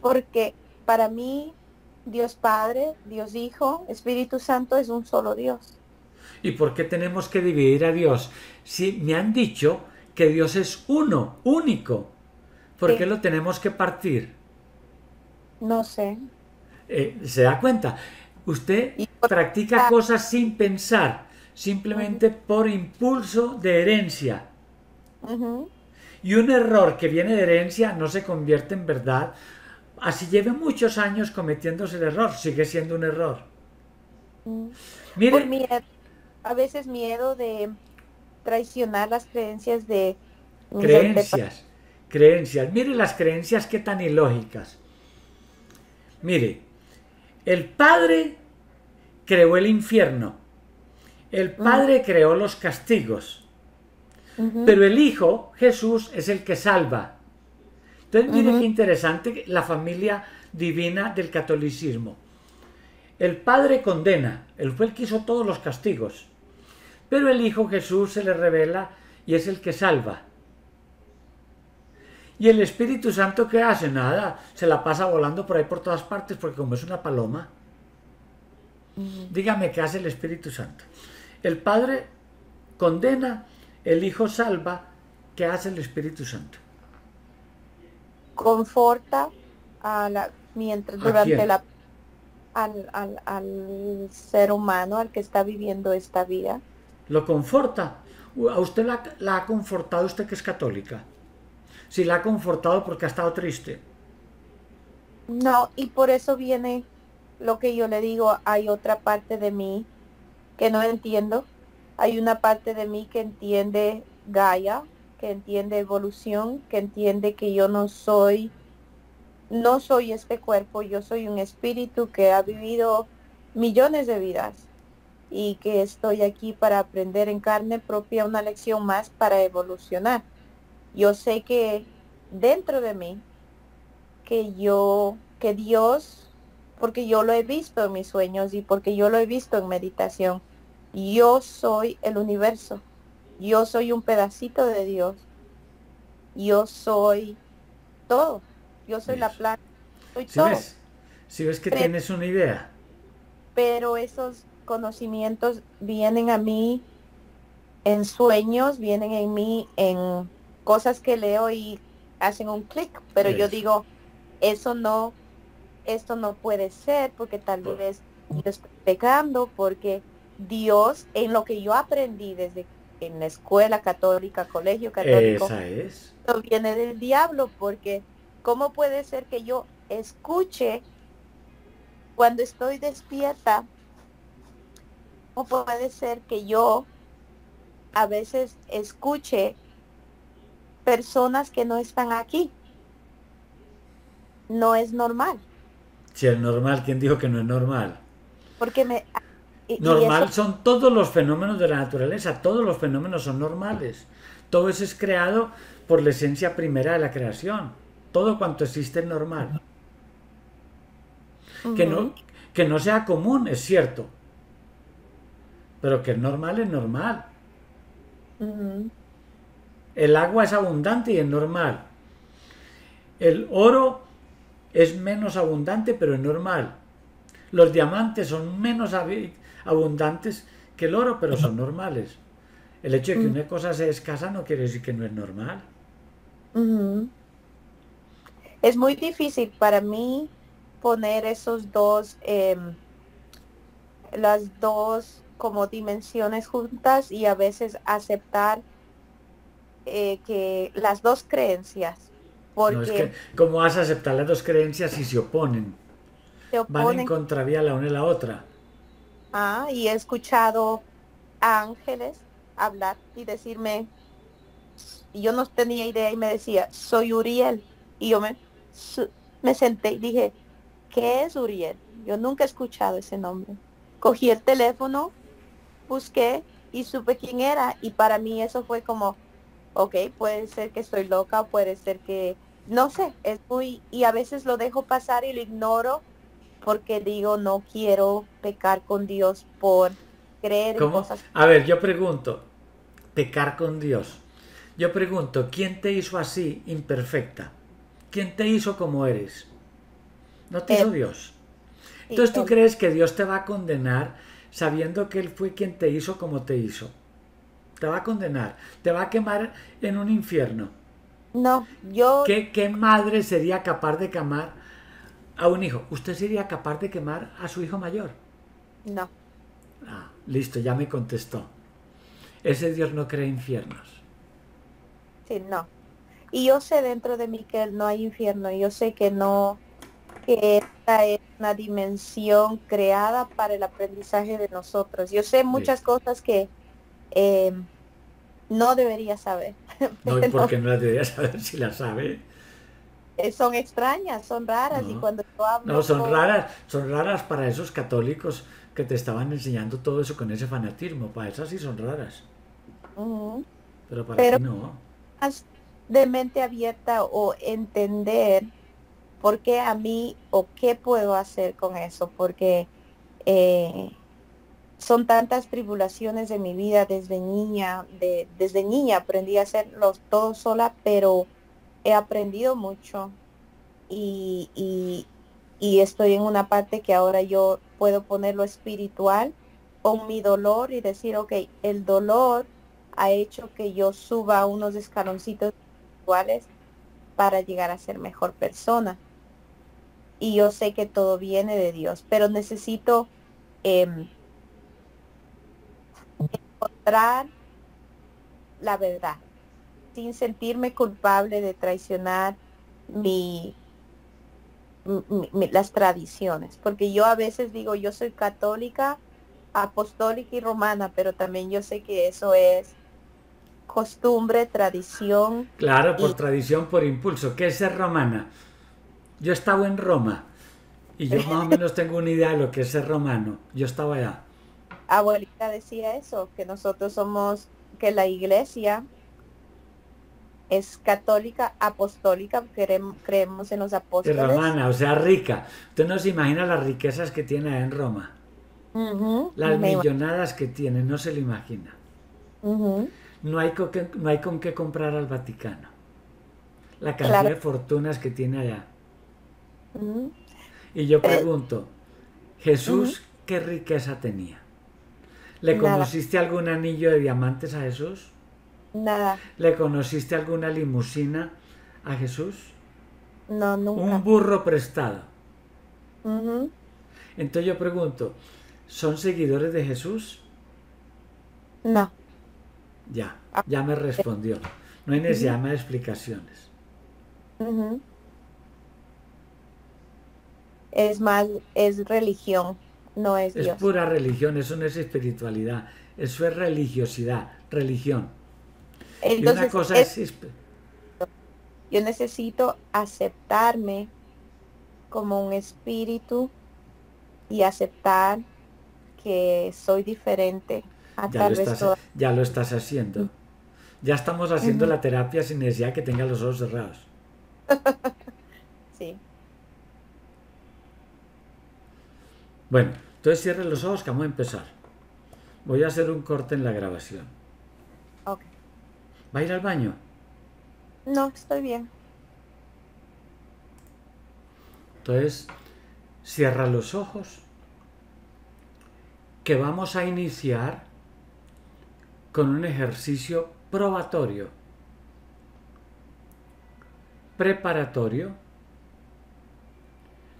Porque para mí Dios Padre, Dios Hijo, Espíritu Santo es un solo Dios. ¿Y por qué tenemos que dividir a Dios? Si me han dicho que Dios es uno, único, ¿por qué lo tenemos que partir? No sé. Eh, ¿Se da cuenta? Usted practica cosas sin pensar, simplemente por impulso de herencia. Y un error que viene de herencia no se convierte en verdad. Así lleve muchos años cometiéndose el error, sigue siendo un error. Mm. Mire, a veces miedo de traicionar las creencias de... Creencias, creencias. Mire las creencias que tan ilógicas. Mire, el Padre creó el infierno. El Padre creó los castigos. Pero el Hijo, Jesús, es el que salva. Entonces, mire qué interesante la familia divina del catolicismo. El Padre condena, él fue el que hizo todos los castigos. Pero el Hijo Jesús se le revela y es el que salva. ¿Y el Espíritu Santo qué hace? Nada, se la pasa volando por ahí por todas partes porque como es una paloma. Dígame qué hace el Espíritu Santo. El Padre condena, el Hijo salva, ¿qué hace el Espíritu Santo? Conforta a la, mientras durante la al, al, al, ser humano, al que está viviendo esta vida. Lo conforta. ¿A usted la, ha confortado usted que es católica? Si la ha confortado porque ha estado triste. No, y por eso viene lo que yo le digo, hay otra parte de mí que no entiendo. Hay una parte de mí que entiende Gaia, que entiende evolución, que entiende que yo no soy no soy este cuerpo, yo soy un espíritu que ha vivido millones de vidas y que estoy aquí para aprender en carne propia una lección más para evolucionar. Yo sé que dentro de mí, que yo, que Dios, porque yo lo he visto en mis sueños y porque yo lo he visto en meditación, yo soy el universo, yo soy un pedacito de Dios, yo soy todo yo soy la planta, soy Si todo. ves, si ves que Pero- tienes una idea. pero esos conocimientos vienen a mí en sueños, vienen en mí en cosas que leo y hacen un clic, pero yo digo, eso no, esto no puede ser porque tal vez yo estoy pecando, porque Dios, en lo que yo aprendí desde en la escuela católica, colegio católico, Esa es. viene del diablo, porque ¿cómo puede ser que yo escuche cuando estoy despierta? ¿Cómo puede ser que yo a veces escuche personas que no están aquí? No es normal, Si es normal, ¿quién dijo que no es normal? porque me... y- y Normal eso- son todos los fenómenos de la naturaleza, todos los fenómenos son normales. Todo eso es creado por la esencia primera de la creación. Todo cuanto existe es normal. Que no, que no sea común, es cierto. Pero que es normal, es normal. El agua es abundante y es normal. El oro es menos abundante, pero es normal. Los diamantes son menos abundantes que el oro, pero son normales. El hecho de que Mm. una cosa sea escasa no quiere decir que no es normal. Es muy difícil para mí poner esos dos, em, las dos como dimensiones juntas y a veces aceptar eh, que las dos creencias, porque No es que, ¿cómo vas a aceptar las dos creencias si se oponen? se Van en oponen. contravía la una y la otra. Ah, y he escuchado a ángeles hablar y decirme, y yo no tenía idea y me decía, soy Uriel. Y yo me, su- me senté y dije, ¿qué es Uriel? Yo nunca he escuchado ese nombre. Cogí el teléfono, busqué y supe quién era. Y para mí eso fue como, ok, puede ser que estoy loca, puede ser que, no sé, es muy, y a veces lo dejo pasar y lo ignoro porque digo, no quiero pecar con Dios por creer en ¿Cómo? cosas. A ver, yo pregunto, pecar con Dios. Yo pregunto, ¿quién te hizo así, imperfecta? ¿Quién te hizo como eres? No te hizo Él. Dios. Entonces tú crees que Dios te va a condenar sabiendo que Él fue quien te hizo como te hizo. Te va a condenar, te va a quemar en un infierno. No, yo, ¿Qué, qué madre sería capaz de quemar a un hijo? ¿Usted sería capaz de quemar a su hijo mayor? no, Ah, listo, ya me contestó. Ese Dios no cree infiernos. sí, no. Y yo sé dentro de mí que no hay infierno, yo sé que no, que esta es una dimensión creada para el aprendizaje de nosotros. Yo sé muchas cosas que eh, no debería saber. <laughs> No, ¿y pero por qué no las debería saber si las sabe? eh, son extrañas, son raras y cuando yo hablo No, son con- raras, son raras para esos católicos que te estaban enseñando todo eso con ese fanatismo. Para esas sí son raras, pero para Pero- ti no. de mente abierta o entender por qué a mí o qué puedo hacer con eso, porque eh, son tantas tribulaciones de mi vida desde niña, de, desde niña aprendí a hacerlo todo sola, pero he aprendido mucho y, estoy en una parte que ahora yo puedo poner lo espiritual con mi dolor y decir, ok, el dolor ha hecho que yo suba unos escaloncitos espirituales para llegar a ser mejor persona. Y yo sé que todo viene de Dios, pero necesito em, encontrar la verdad sin sentirme culpable de traicionar mi, mi- mi- las tradiciones, porque yo a veces digo, yo soy católica, apostólica y romana, pero también yo sé que eso es costumbre, tradición. Claro, por Y- tradición, por impulso. ¿Qué es ser romana? Yo estaba en Roma y yo más o menos tengo una idea de lo que es ser romano. Yo estaba allá. Abuelita decía eso, que nosotros somos, que la iglesia es católica, apostólica, creemos en los Es apóstoles. romana, o sea, rica. Usted no se imagina las riquezas que tiene allá en Roma. Las millonadas que tiene, no se lo imagina. No hay, con qué, no hay con qué comprar al Vaticano. La cantidad Claro. de fortunas que tiene allá. Y yo pregunto, Jesús, ¿qué riqueza tenía? ¿Le Nada. conociste algún anillo de diamantes a Jesús? Nada, ¿Le conociste alguna limusina a Jesús? no, nunca. Un burro prestado. Entonces yo pregunto, ¿son seguidores de Jesús? No, Ya, ya me respondió. No hay necesidad de explicaciones. Ujú. Es más, es religión, no es Es Dios. pura religión, eso no es espiritualidad, eso es religiosidad, religión. Y una cosa es- es, yo necesito aceptarme como un espíritu y aceptar que soy diferente a ya, lo estás, toda- ya lo estás haciendo. Ya estamos haciendo la terapia sin necesidad que tenga los ojos cerrados. <laughs> Sí, Bueno, entonces cierre los ojos que vamos a empezar. Voy a hacer un corte en la grabación. ok. ¿Va a ir al baño? No, estoy bien. Entonces, cierra los ojos. Que vamos a iniciar con un ejercicio probatorio, preparatorio,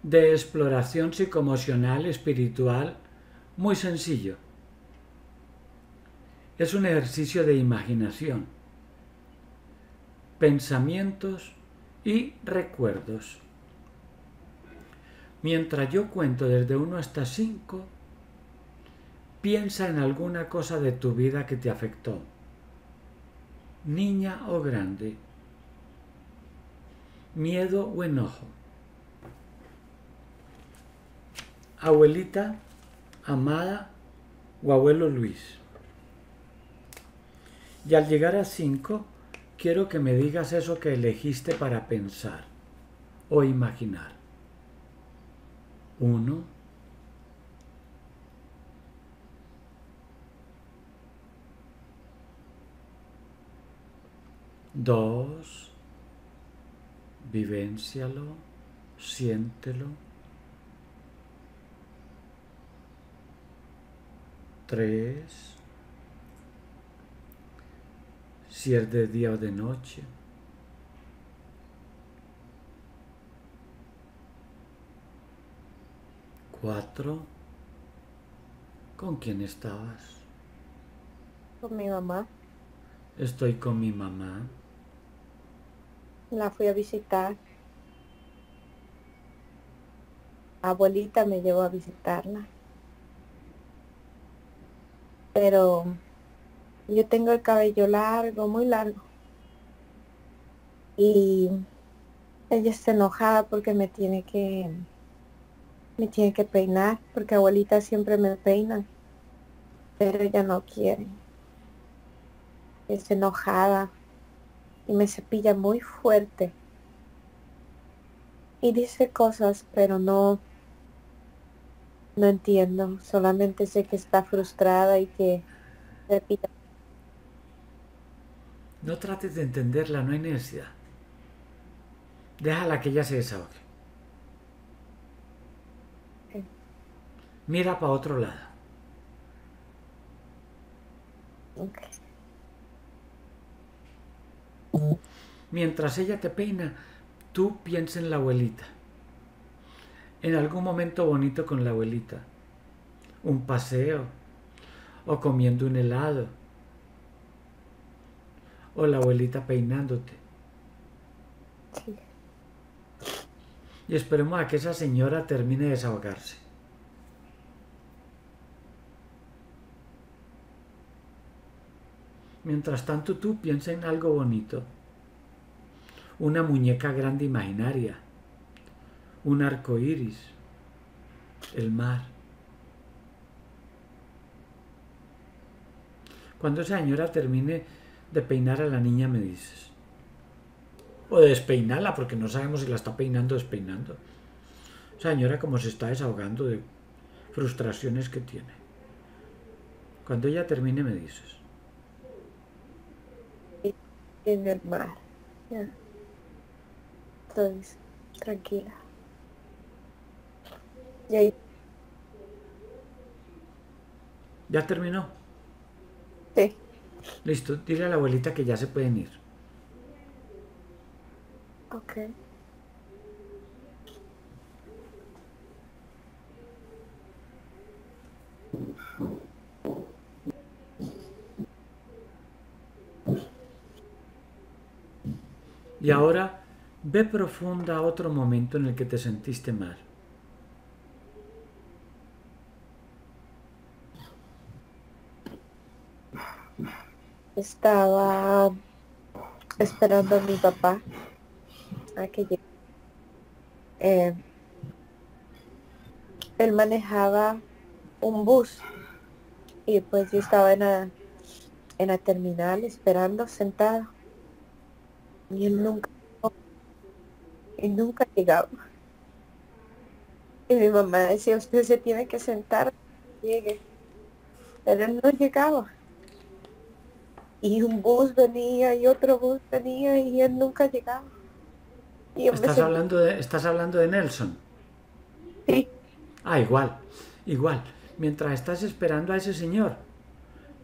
de exploración psicoemocional, espiritual, muy sencillo. Es un ejercicio de imaginación, pensamientos y recuerdos. Mientras yo cuento desde 1 hasta 5, piensa en alguna cosa de tu vida que te afectó, niña o grande, miedo o enojo, abuelita, amada o abuelo Luis. Y al llegar a 5, quiero que me digas eso que elegiste para pensar o imaginar. Uno. Dos. Vivéncialo, siéntelo. Tres. Si es de día o de noche. Cuatro. ¿Con quién estabas? Con mi mamá. Estoy con mi mamá. La fui a visitar. Abuelita me llevó a visitarla. Pero yo tengo el cabello largo, muy largo. Y ella está enojada porque me tiene que me tiene que peinar, porque abuelita siempre me peina. Pero ella no quiere. Es enojada y me cepilla muy fuerte. Y dice cosas, pero no, no entiendo. Solamente sé que está frustrada y que cepilla. No trates de entenderla, no hay necesidad. Déjala que ella se desahogue. Mira para otro lado. Mientras ella te peina, tú piensa en la abuelita. En algún momento bonito con la abuelita. Un paseo. O comiendo un helado. O la abuelita peinándote. Sí. Y esperemos a que esa señora termine de desahogarse. Mientras tanto tú piensa en algo bonito. Una muñeca grande imaginaria. Un arco iris. El mar. Cuando esa señora termine de peinar a la niña me dices. O de despeinarla, porque no sabemos si la está peinando o despeinando. Esa señora como se está desahogando de frustraciones que tiene. Cuando ella termine me dices. En el mar. Ya. Estoy tranquila. Ya, ¿Ya terminó? sí. Listo, dile a la abuelita que ya se pueden ir. Ok. Y ahora ve profunda otro momento en el que te sentiste mal. Estaba esperando a mi papá a que llegue. Eh, él manejaba un bus y pues yo estaba en la, en la terminal esperando sentada. Y él nunca y nunca llegaba. Y mi mamá decía usted se tiene que sentar llegue pero él no llegaba y un bus venía y otro bus venía y él nunca llegaba y ¿Estás hablando de, estás hablando de Nelson? sí, Ah, igual, igual. Mientras estás esperando a ese señor,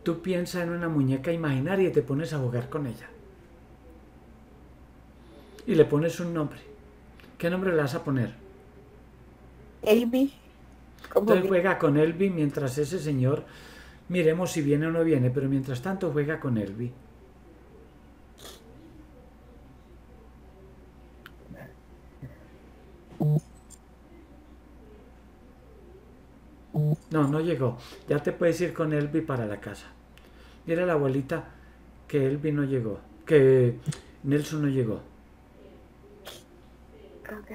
tú piensas en una muñeca imaginaria y te pones a jugar con ella. Y le pones un nombre. ¿Qué nombre le vas a poner? Como Entonces juega con Elvi mientras ese señor, miremos si viene o no viene, pero mientras tanto juega con Elvi. No, no llegó. Ya te puedes ir con Elvi para la casa. Dile a la abuelita que Elvi no llegó, que Nelson no llegó. Ok.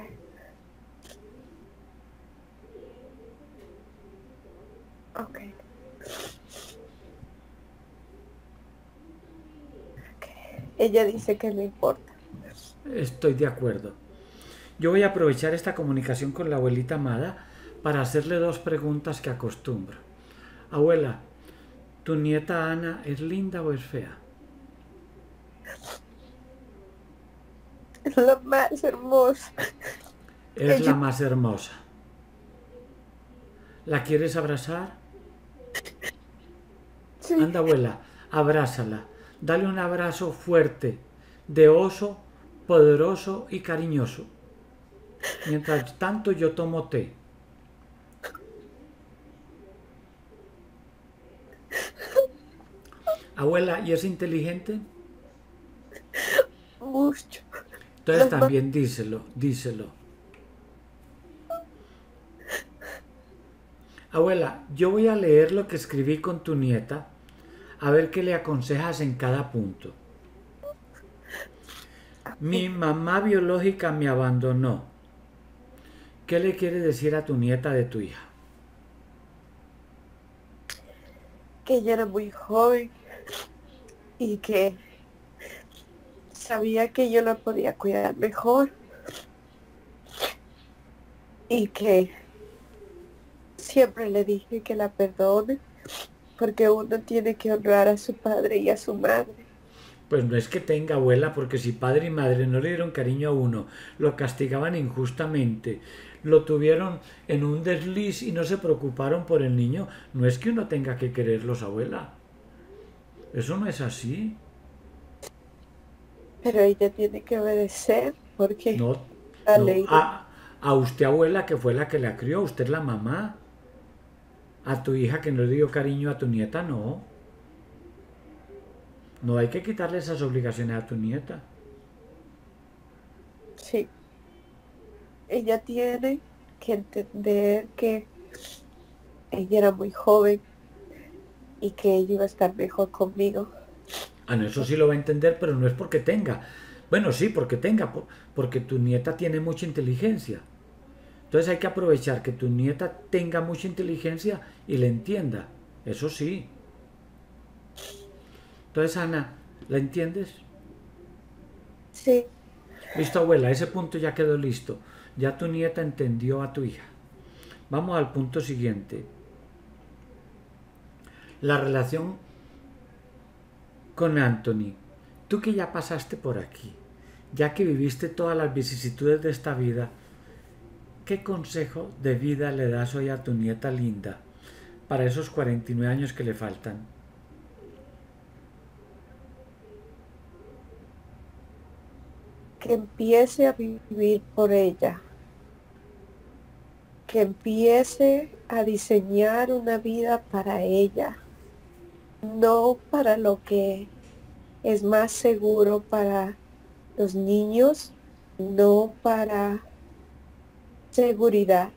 Ok. Ok. Ella dice que no importa. Estoy de acuerdo. Yo voy a aprovechar esta comunicación con la abuelita amada para hacerle dos preguntas que acostumbro. Abuela, ¿tu nieta Ana es linda o es fea? Es lo más hermoso. Es Ella- la más hermosa. ¿La quieres abrazar? Sí. Anda, abuela, abrázala. Dale un abrazo fuerte, de oso, poderoso y cariñoso. Mientras tanto yo tomo té. Abuela, ¿y es inteligente? Mucho. Entonces también díselo, díselo. Abuela, yo voy a leer lo que escribí con tu nieta, a ver qué le aconsejas en cada punto. Mi mamá biológica me abandonó. ¿Qué le quiere decir a tu nieta de tu hija? Que ella era muy joven y que sabía que yo la podía cuidar mejor y que siempre le dije que la perdone porque uno tiene que honrar a su padre y a su madre. Pues no es que tenga abuela, porque si padre y madre no le dieron cariño a uno, lo castigaban injustamente, lo tuvieron en un desliz y no se preocuparon por el niño, no es que uno tenga que quererlos, abuela. Eso no es así. Pero ella tiene que obedecer porque No, la no. ley A, a usted, abuela, que fue la que la crió, usted es la mamá. A tu hija que no le dio cariño a tu nieta, no. No hay que quitarle esas obligaciones a tu nieta. Sí. Ella tiene que entender que ella era muy joven y que ella iba a estar mejor conmigo. Ah, no, eso sí lo va a entender, pero no es porque tenga. Bueno, sí, porque tenga, po- porque tu nieta tiene mucha inteligencia. Entonces hay que aprovechar que tu nieta tenga mucha inteligencia y le entienda. Eso sí. Entonces, Ana, ¿la entiendes? Sí, Listo, abuela, ese punto ya quedó listo. Ya tu nieta entendió a tu hija. Vamos al punto siguiente. La relación con Anthony. Tú que ya pasaste por aquí, ya que viviste todas las vicisitudes de esta vida, ¿qué consejo de vida le das hoy a tu nieta linda para esos 49 años que le faltan? Que empiece a vivir por ella, que empiece a diseñar una vida para ella, no para lo que es más seguro para los niños, no para seguridad.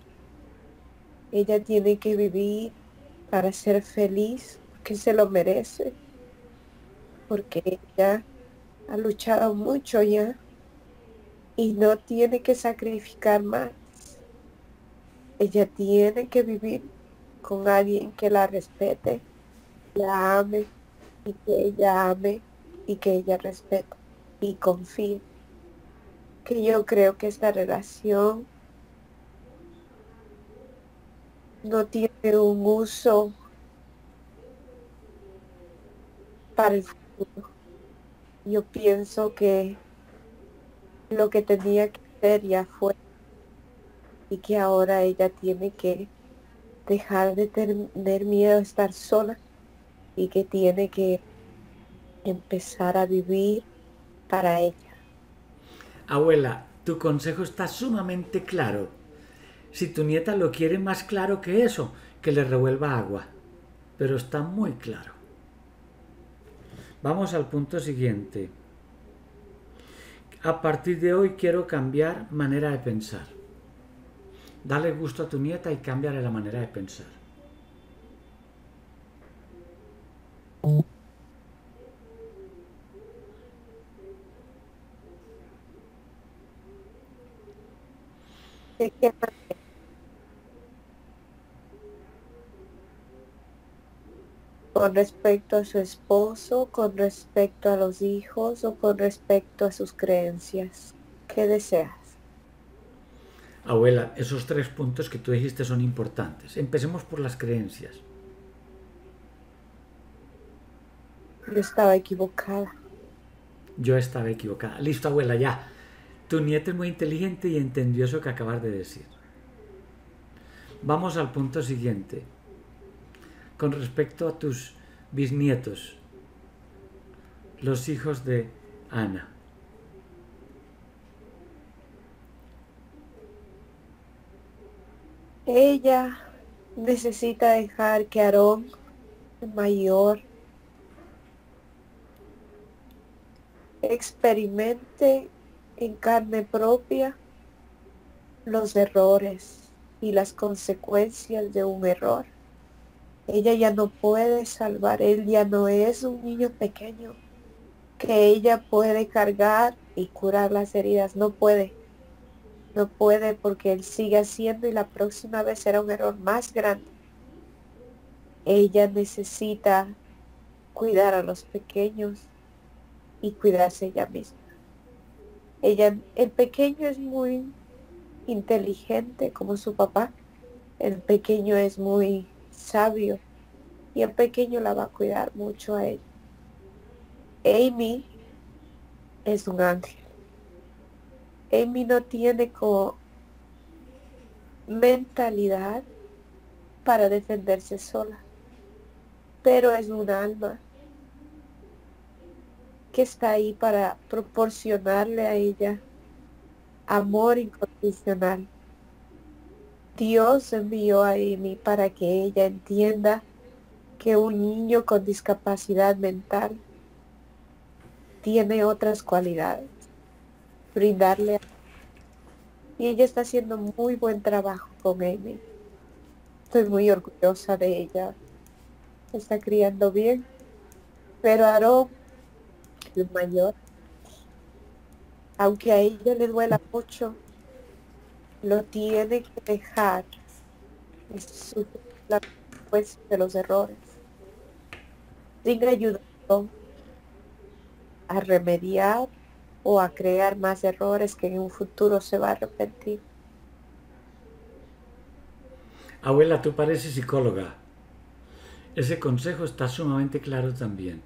Ella tiene que vivir para ser feliz, porque se lo merece, porque ella ha luchado mucho ya y no tiene que sacrificar más. Ella tiene que vivir con alguien que la respete, la ame y que ella ame y que ella respete y confíe. Que yo creo que esta relación no tiene un uso para el futuro. Yo pienso que lo que tenía que hacer ya fue y que ahora ella tiene que dejar de tener miedo a estar sola y que tiene que empezar a vivir para ella. Abuela, tu consejo está sumamente claro. Si tu nieta lo quiere más claro que eso, que le revuelva agua. Pero está muy claro. Vamos al punto siguiente. A partir de hoy quiero cambiar manera de pensar. Dale gusto a tu nieta y cámbiale la manera de pensar. Con respecto a su esposo, con respecto a los hijos o con respecto a sus creencias. ¿Qué deseas? Abuela, esos tres puntos que tú dijiste son importantes. Empecemos por las creencias. Yo estaba equivocada. Yo estaba equivocada. Listo, abuela, ya. Tu nieta es muy inteligente y entendió eso que acabas de decir. Vamos al punto siguiente. Con respecto a tus bisnietos, los hijos de Ana. Ella necesita dejar que Aarón, el mayor, experimente en carne propia los errores y las consecuencias de un error. Ella ya no puede salvar, él ya no es un niño pequeño que ella puede cargar y curar las heridas, no puede. No puede porque él sigue haciendo y la próxima vez será un error más grande. Ella necesita cuidar a los pequeños y cuidarse ella misma. Ella, el pequeño es muy inteligente como su papá. El pequeño es muy sabio y el pequeño la va a cuidar mucho a él. Amy es un ángel. Amy no tiene como mentalidad para defenderse sola, pero es un alma que está ahí para proporcionarle a ella amor incondicional. Dios envió a Amy para que ella entienda que un niño con discapacidad mental tiene otras cualidades. Brindarle. Y ella está haciendo muy buen trabajo con Amy. Estoy muy orgullosa de ella. Está criando bien. Pero Aarón el mayor, aunque a ella le duela mucho, lo tiene que dejar la pues, de los errores. Sin ayudarlo a remediar o a crear más errores que en un futuro se va a arrepentir. Abuela, tú pareces psicóloga. Ese consejo está sumamente claro también.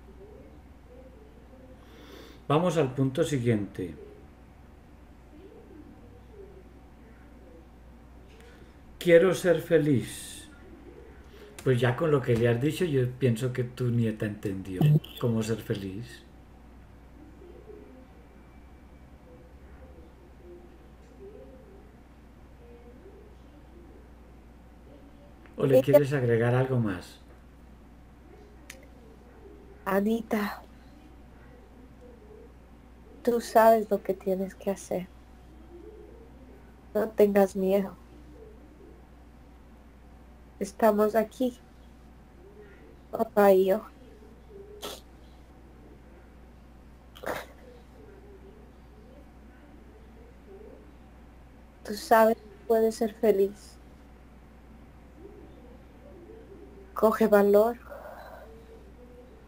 Vamos al punto siguiente. Quiero ser feliz. Pues ya con lo que le has dicho, yo pienso que tu nieta entendió cómo ser feliz. ¿O le quieres agregar algo más? Anita, tú sabes lo que tienes que hacer. No tengas miedo. Estamos aquí, papá y. Tú sabes que puedes ser feliz. Coge valor.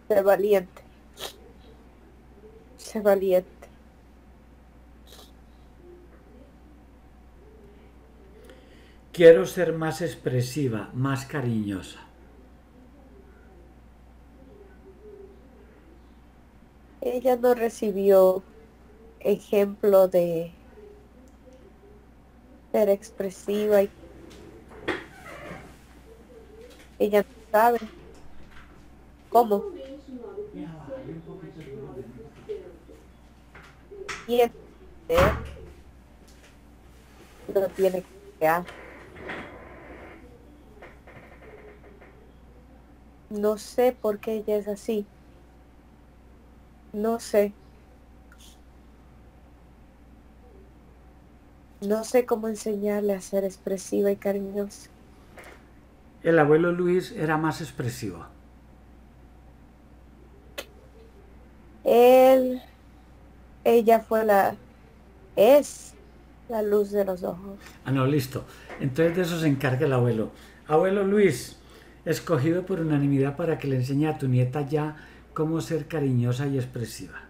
Sé valiente. Sé valiente. Quiero ser más expresiva, más cariñosa. Ella no recibió ejemplo de ser expresiva y ella no sabe cómo. Y entender lo tiene que crear. No sé por qué ella es así. No sé. No sé cómo enseñarle a ser expresiva y cariñosa. El abuelo Luis era más expresivo. Él, ella fue la, es la luz de los ojos. Ah, no, listo. Entonces de eso se encarga el abuelo. Abuelo Luis, escogido por unanimidad para que le enseñe a tu nieta ya cómo ser cariñosa y expresiva.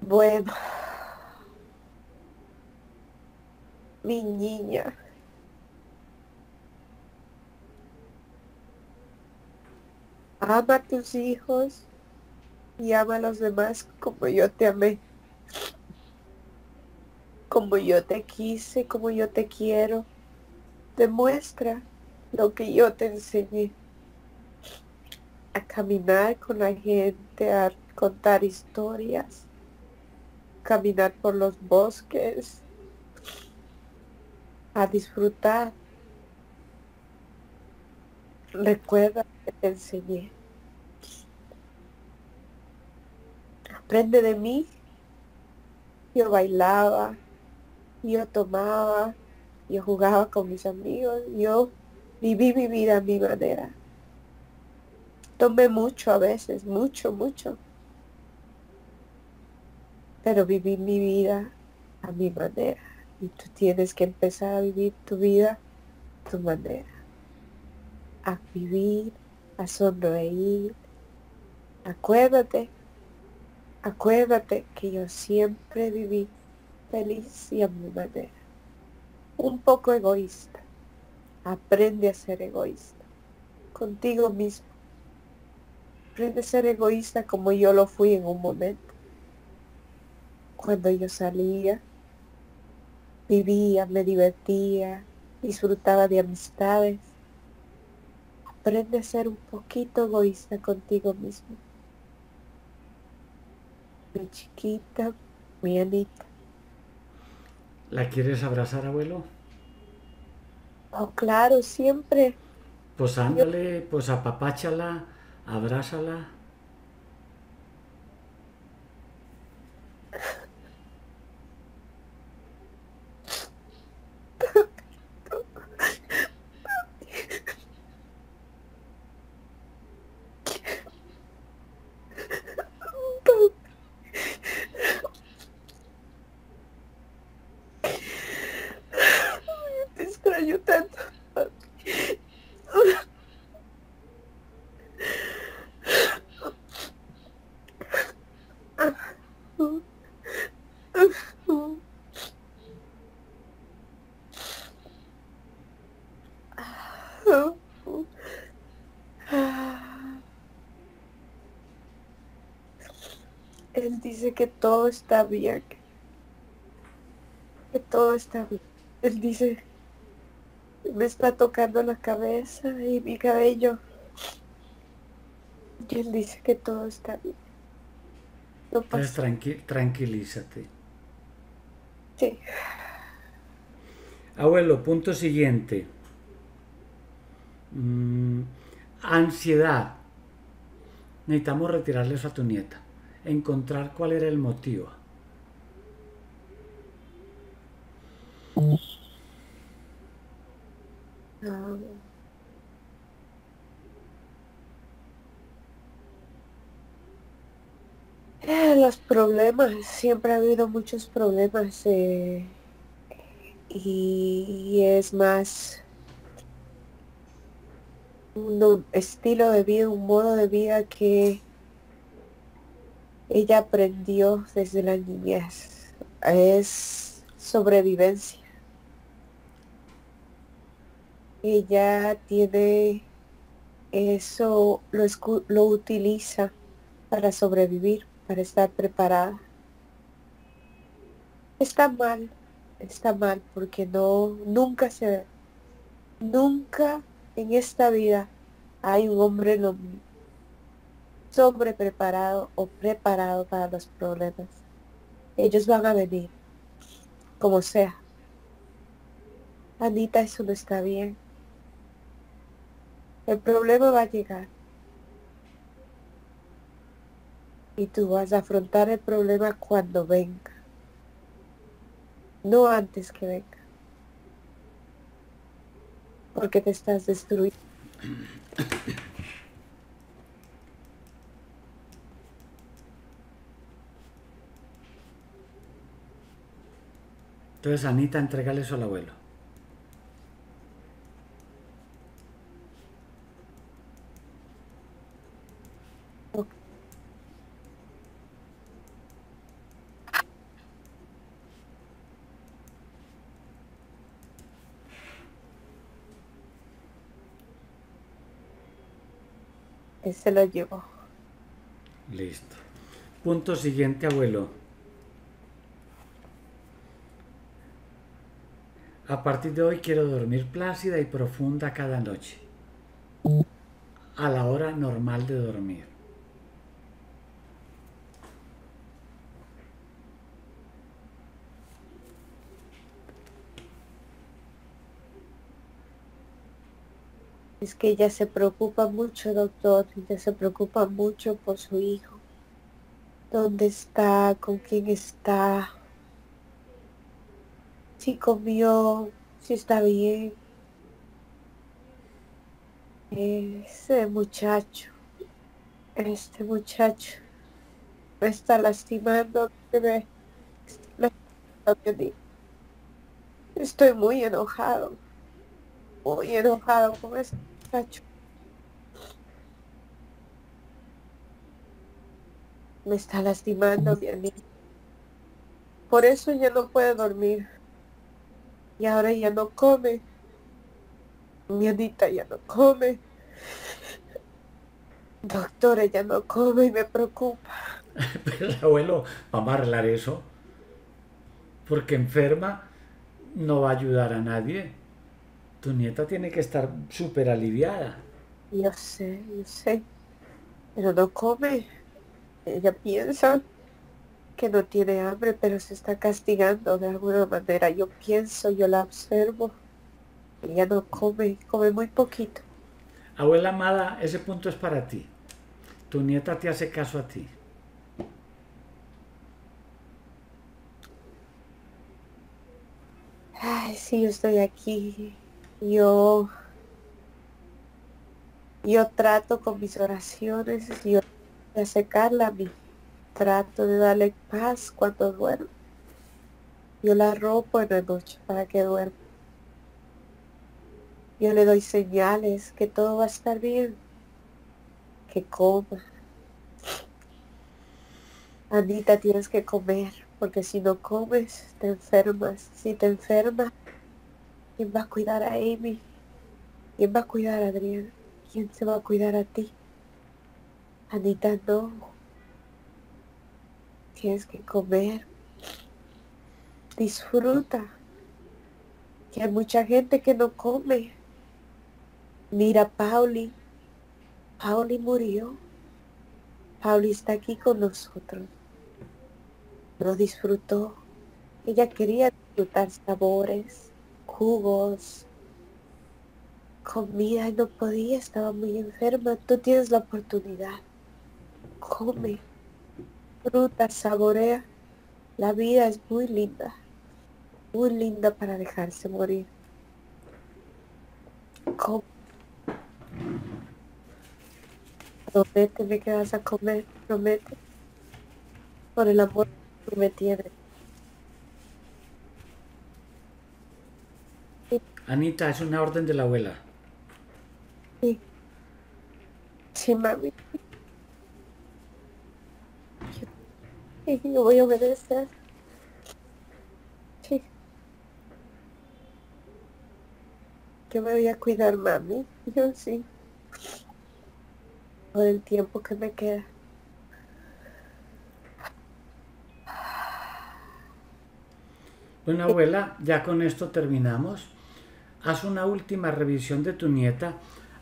Bueno, mi niña. Ama a tus hijos y ama a los demás como yo te amé. Como yo te quise, como yo te quiero. Demuestra lo que yo te enseñé. A caminar con la gente, a contar historias, caminar por los bosques, a disfrutar. Recuerda que te enseñé. Aprende de mí. Yo bailaba, yo tomaba, yo jugaba con mis amigos, yo viví mi vida a mi manera. Tomé mucho a veces, mucho, mucho. Pero viví mi vida a mi manera. Y tú tienes que empezar a vivir tu vida a tu manera. A vivir, a sonreír. Acuérdate, acuérdate que yo siempre viví feliz y a mi manera. Un poco egoísta. Aprende a ser egoísta. Contigo mismo. Aprende a ser egoísta como yo lo fui en un momento. Cuando yo salía, vivía, me divertía, disfrutaba de amistades. Aprende a ser un poquito egoísta contigo mismo. Mi chiquita, mi Anita. ¿La quieres abrazar, abuelo? Oh, claro, siempre. Pues ándale, pues apapáchala, abrázala. Él dice que todo está bien. Que todo está bien. Él dice, me está tocando la cabeza y mi cabello. Y él dice que todo está bien. No pasa. tranquilízate. Sí. Abuelo, punto siguiente. Mm, ansiedad. Necesitamos retirarle eso a tu nieta. Encontrar cuál era el motivo. Eh, los problemas, siempre ha habido muchos problemas eh, y es más un estilo de vida, un modo de vida que ella aprendió desde la niñez. Es sobrevivencia. Ella tiene eso, lo, lo utiliza para sobrevivir, para estar preparada. Está mal, está mal porque no, nunca se, nunca en esta vida hay un hombre no, sobre preparado o preparado para los problemas. Ellos van a venir, como sea. Anita, eso no está bien. El problema va a llegar. Y tú vas a afrontar el problema cuando venga. No antes que venga. Porque te estás destruyendo. <coughs> Entonces, Anita, entregale eso al abuelo. se lo llevo. Listo. Punto siguiente, abuelo. A partir de hoy quiero dormir plácida y profunda cada noche. A la hora normal de dormir. Es que ella se preocupa mucho, doctor, ella se preocupa mucho por su hijo. ¿Dónde está? ¿Con quién está? Si comió, si está bien. Ese muchacho, este muchacho me está lastimando, Estoy muy enojado, muy enojado con este me está lastimando mi amiga. Por eso ya no puede dormir. Y ahora ya no come. Mi Anita ya no come. Doctor, ella no come y me preocupa. <laughs> Pero abuelo, vamos a arreglar eso. Porque enferma no va a ayudar a nadie. Tu nieta tiene que estar súper aliviada. Yo sé, yo sé. Pero no come. Ella piensa que no tiene hambre, pero se está castigando de alguna manera. Yo pienso, yo la observo. Ella no come, come muy poquito. Abuela amada, ese punto es para ti. Tu nieta te hace caso a ti. Ay, sí, yo estoy aquí yo, yo trato con mis oraciones, yo de acercarla a mí, trato de darle paz cuando duermo. Yo la ropo en la noche para que duerma. Yo le doy señales que todo va a estar bien, que coma. Anita, tienes que comer, porque si no comes, te enfermas. Si te enfermas, ¿Quién va a cuidar a Amy? ¿Quién va a cuidar a Adrián? ¿Quién se va a cuidar a ti? Anita, no. Tienes que comer. Disfruta. Que hay mucha gente que no come. Mira Pauli. Pauli murió. Pauli está aquí con nosotros. No disfrutó. Ella quería disfrutar sabores, jugos, comida no podía, estaba muy enferma. Tú tienes la oportunidad. Come, fruta, saborea. La vida es muy linda, muy linda para dejarse morir. Come. Prométeme que vas a comer, promete. Por el amor que tú me tienes. Anita, es una orden de la abuela. Sí. Sí, mami. Yo, <laughs> yo voy a obedecer. Sí. Yo me voy a cuidar, mami. Yo sí. Por el tiempo que me queda. Bueno, abuela, ya con esto terminamos. Haz una última revisión de tu nieta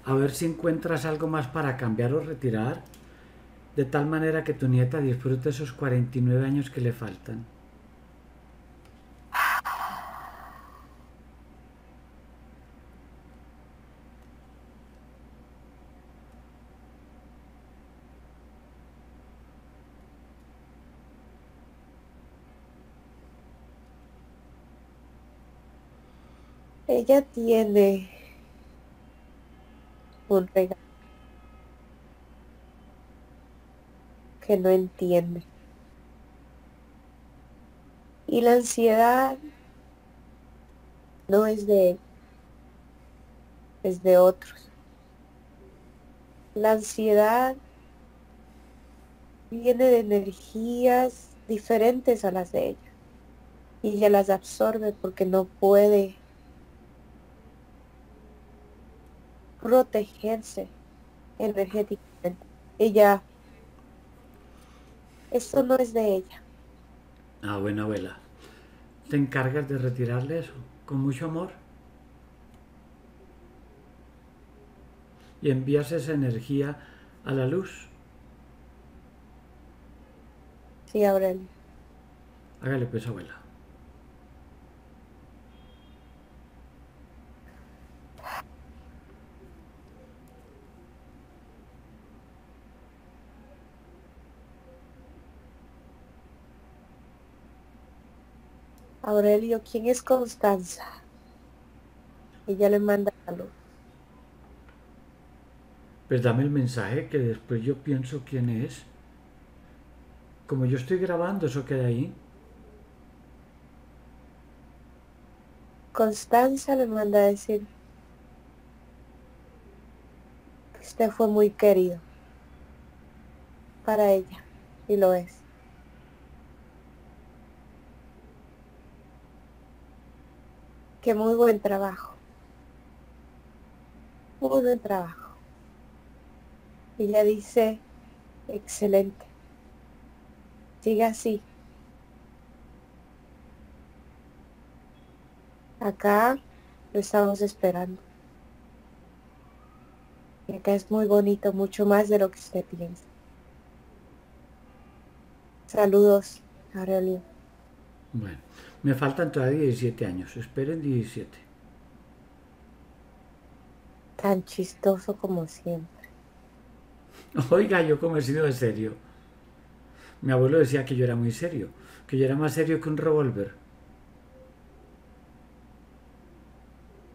a ver si encuentras algo más para cambiar o retirar, de tal manera que tu nieta disfrute esos 49 años que le faltan. Ella tiene un regalo que no entiende. Y la ansiedad no es de él, es de otros. La ansiedad viene de energías diferentes a las de ella. Y ella las absorbe porque no puede protegerse energéticamente. Ella, esto no es de ella. Ah, bueno, abuela. ¿Te encargas de retirarle eso con mucho amor? Y envías esa energía a la luz. Sí, Aurelio. Hágale pues, abuela. Aurelio, ¿quién es Constanza? Ella le manda salud. Pues dame el mensaje que después yo pienso quién es. Como yo estoy grabando, eso queda ahí. Constanza le manda a decir que usted fue muy querido para ella y lo es. Muy buen trabajo. Muy buen trabajo. Ella dice, excelente. Siga así. Acá lo estamos esperando. Y acá es muy bonito, mucho más de lo que usted piensa. Saludos, Aurelio. Me faltan todavía 17 años. Esperen 17. Tan chistoso como siempre. <laughs> Oiga, yo como he sido de serio. Mi abuelo decía que yo era muy serio, que yo era más serio que un revólver.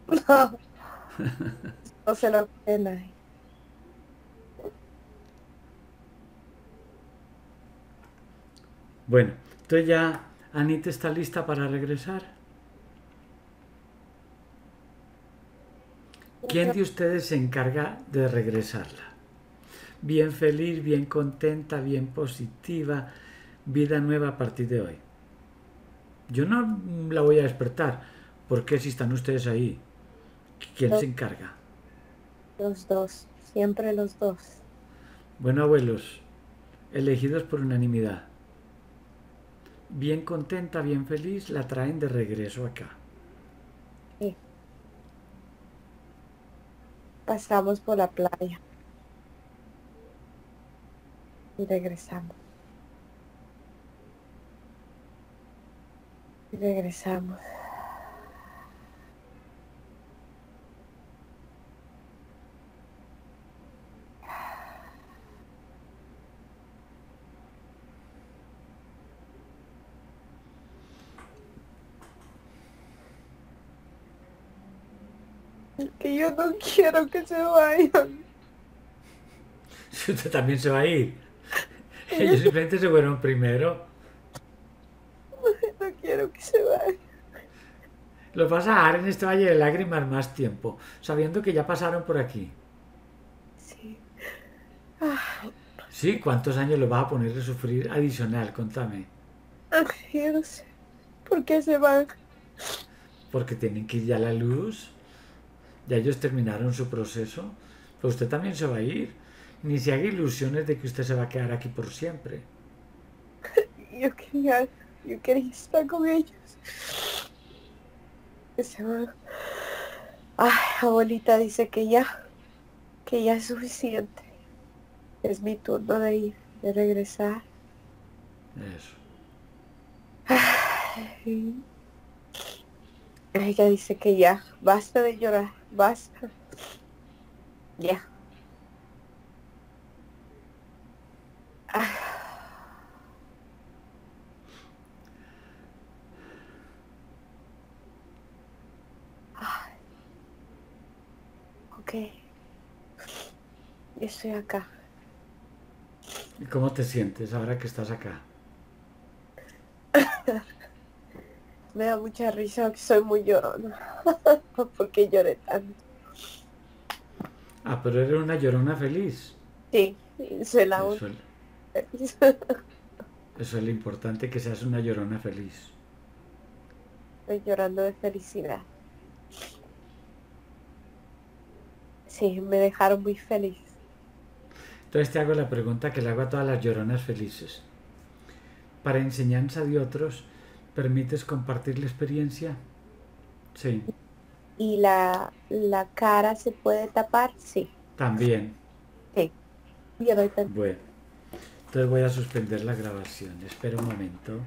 No, <laughs> no se lo pena. Bueno, entonces ya Anita está lista para regresar. ¿Quién de ustedes se encarga de regresarla? Bien feliz, bien contenta, bien positiva, vida nueva a partir de hoy. Yo no la voy a despertar, porque si están ustedes ahí, ¿quién se encarga? Los dos, siempre los dos. Bueno, abuelos, elegidos por unanimidad. Bien contenta, bien feliz, la traen de regreso acá. Sí. Pasamos por la playa. Y regresamos. Y regresamos. Que yo no quiero que se vayan. Si usted también se va a ir. <laughs> Ellos simplemente se fueron primero. No quiero que se vayan. Los vas a dejar en este valle de lágrimas más tiempo, sabiendo que ya pasaron por aquí. Sí. Sí, ¿cuántos años los vas a poner a sufrir adicional? Contame. Ay, yo no sé. ¿Por qué se van? Porque tienen que ir ya a la luz. Ya ellos terminaron su proceso. Pues usted también se va a ir. Ni se haga ilusiones de que usted se va a quedar aquí por siempre. <laughs> Yo quería, yo quería estar con ellos. Ay, abuelita dice que ya, que ya es suficiente. Es mi turno de ir, de regresar. Eso. Ella dice que ya, basta de llorar, basta. Ya. Ah. Ok. Yo estoy acá. ¿Y cómo te sientes ahora que estás acá? <laughs> Me da mucha risa que soy muy llorona. <laughs> Porque lloré tanto. Ah, pero eres una llorona feliz. Sí, soy la Eso, única. <laughs> eso es lo importante, que seas una llorona feliz. Estoy llorando de felicidad. Sí, me dejaron muy feliz. Entonces te hago la pregunta que le hago a todas las lloronas felices. Para enseñanza de otros, ¿Permites compartir la experiencia? Sí. ¿Y la, la cara se puede tapar? Sí. También. Sí. Yo voy a... Bueno, entonces voy a suspender la grabación. Espera un momento.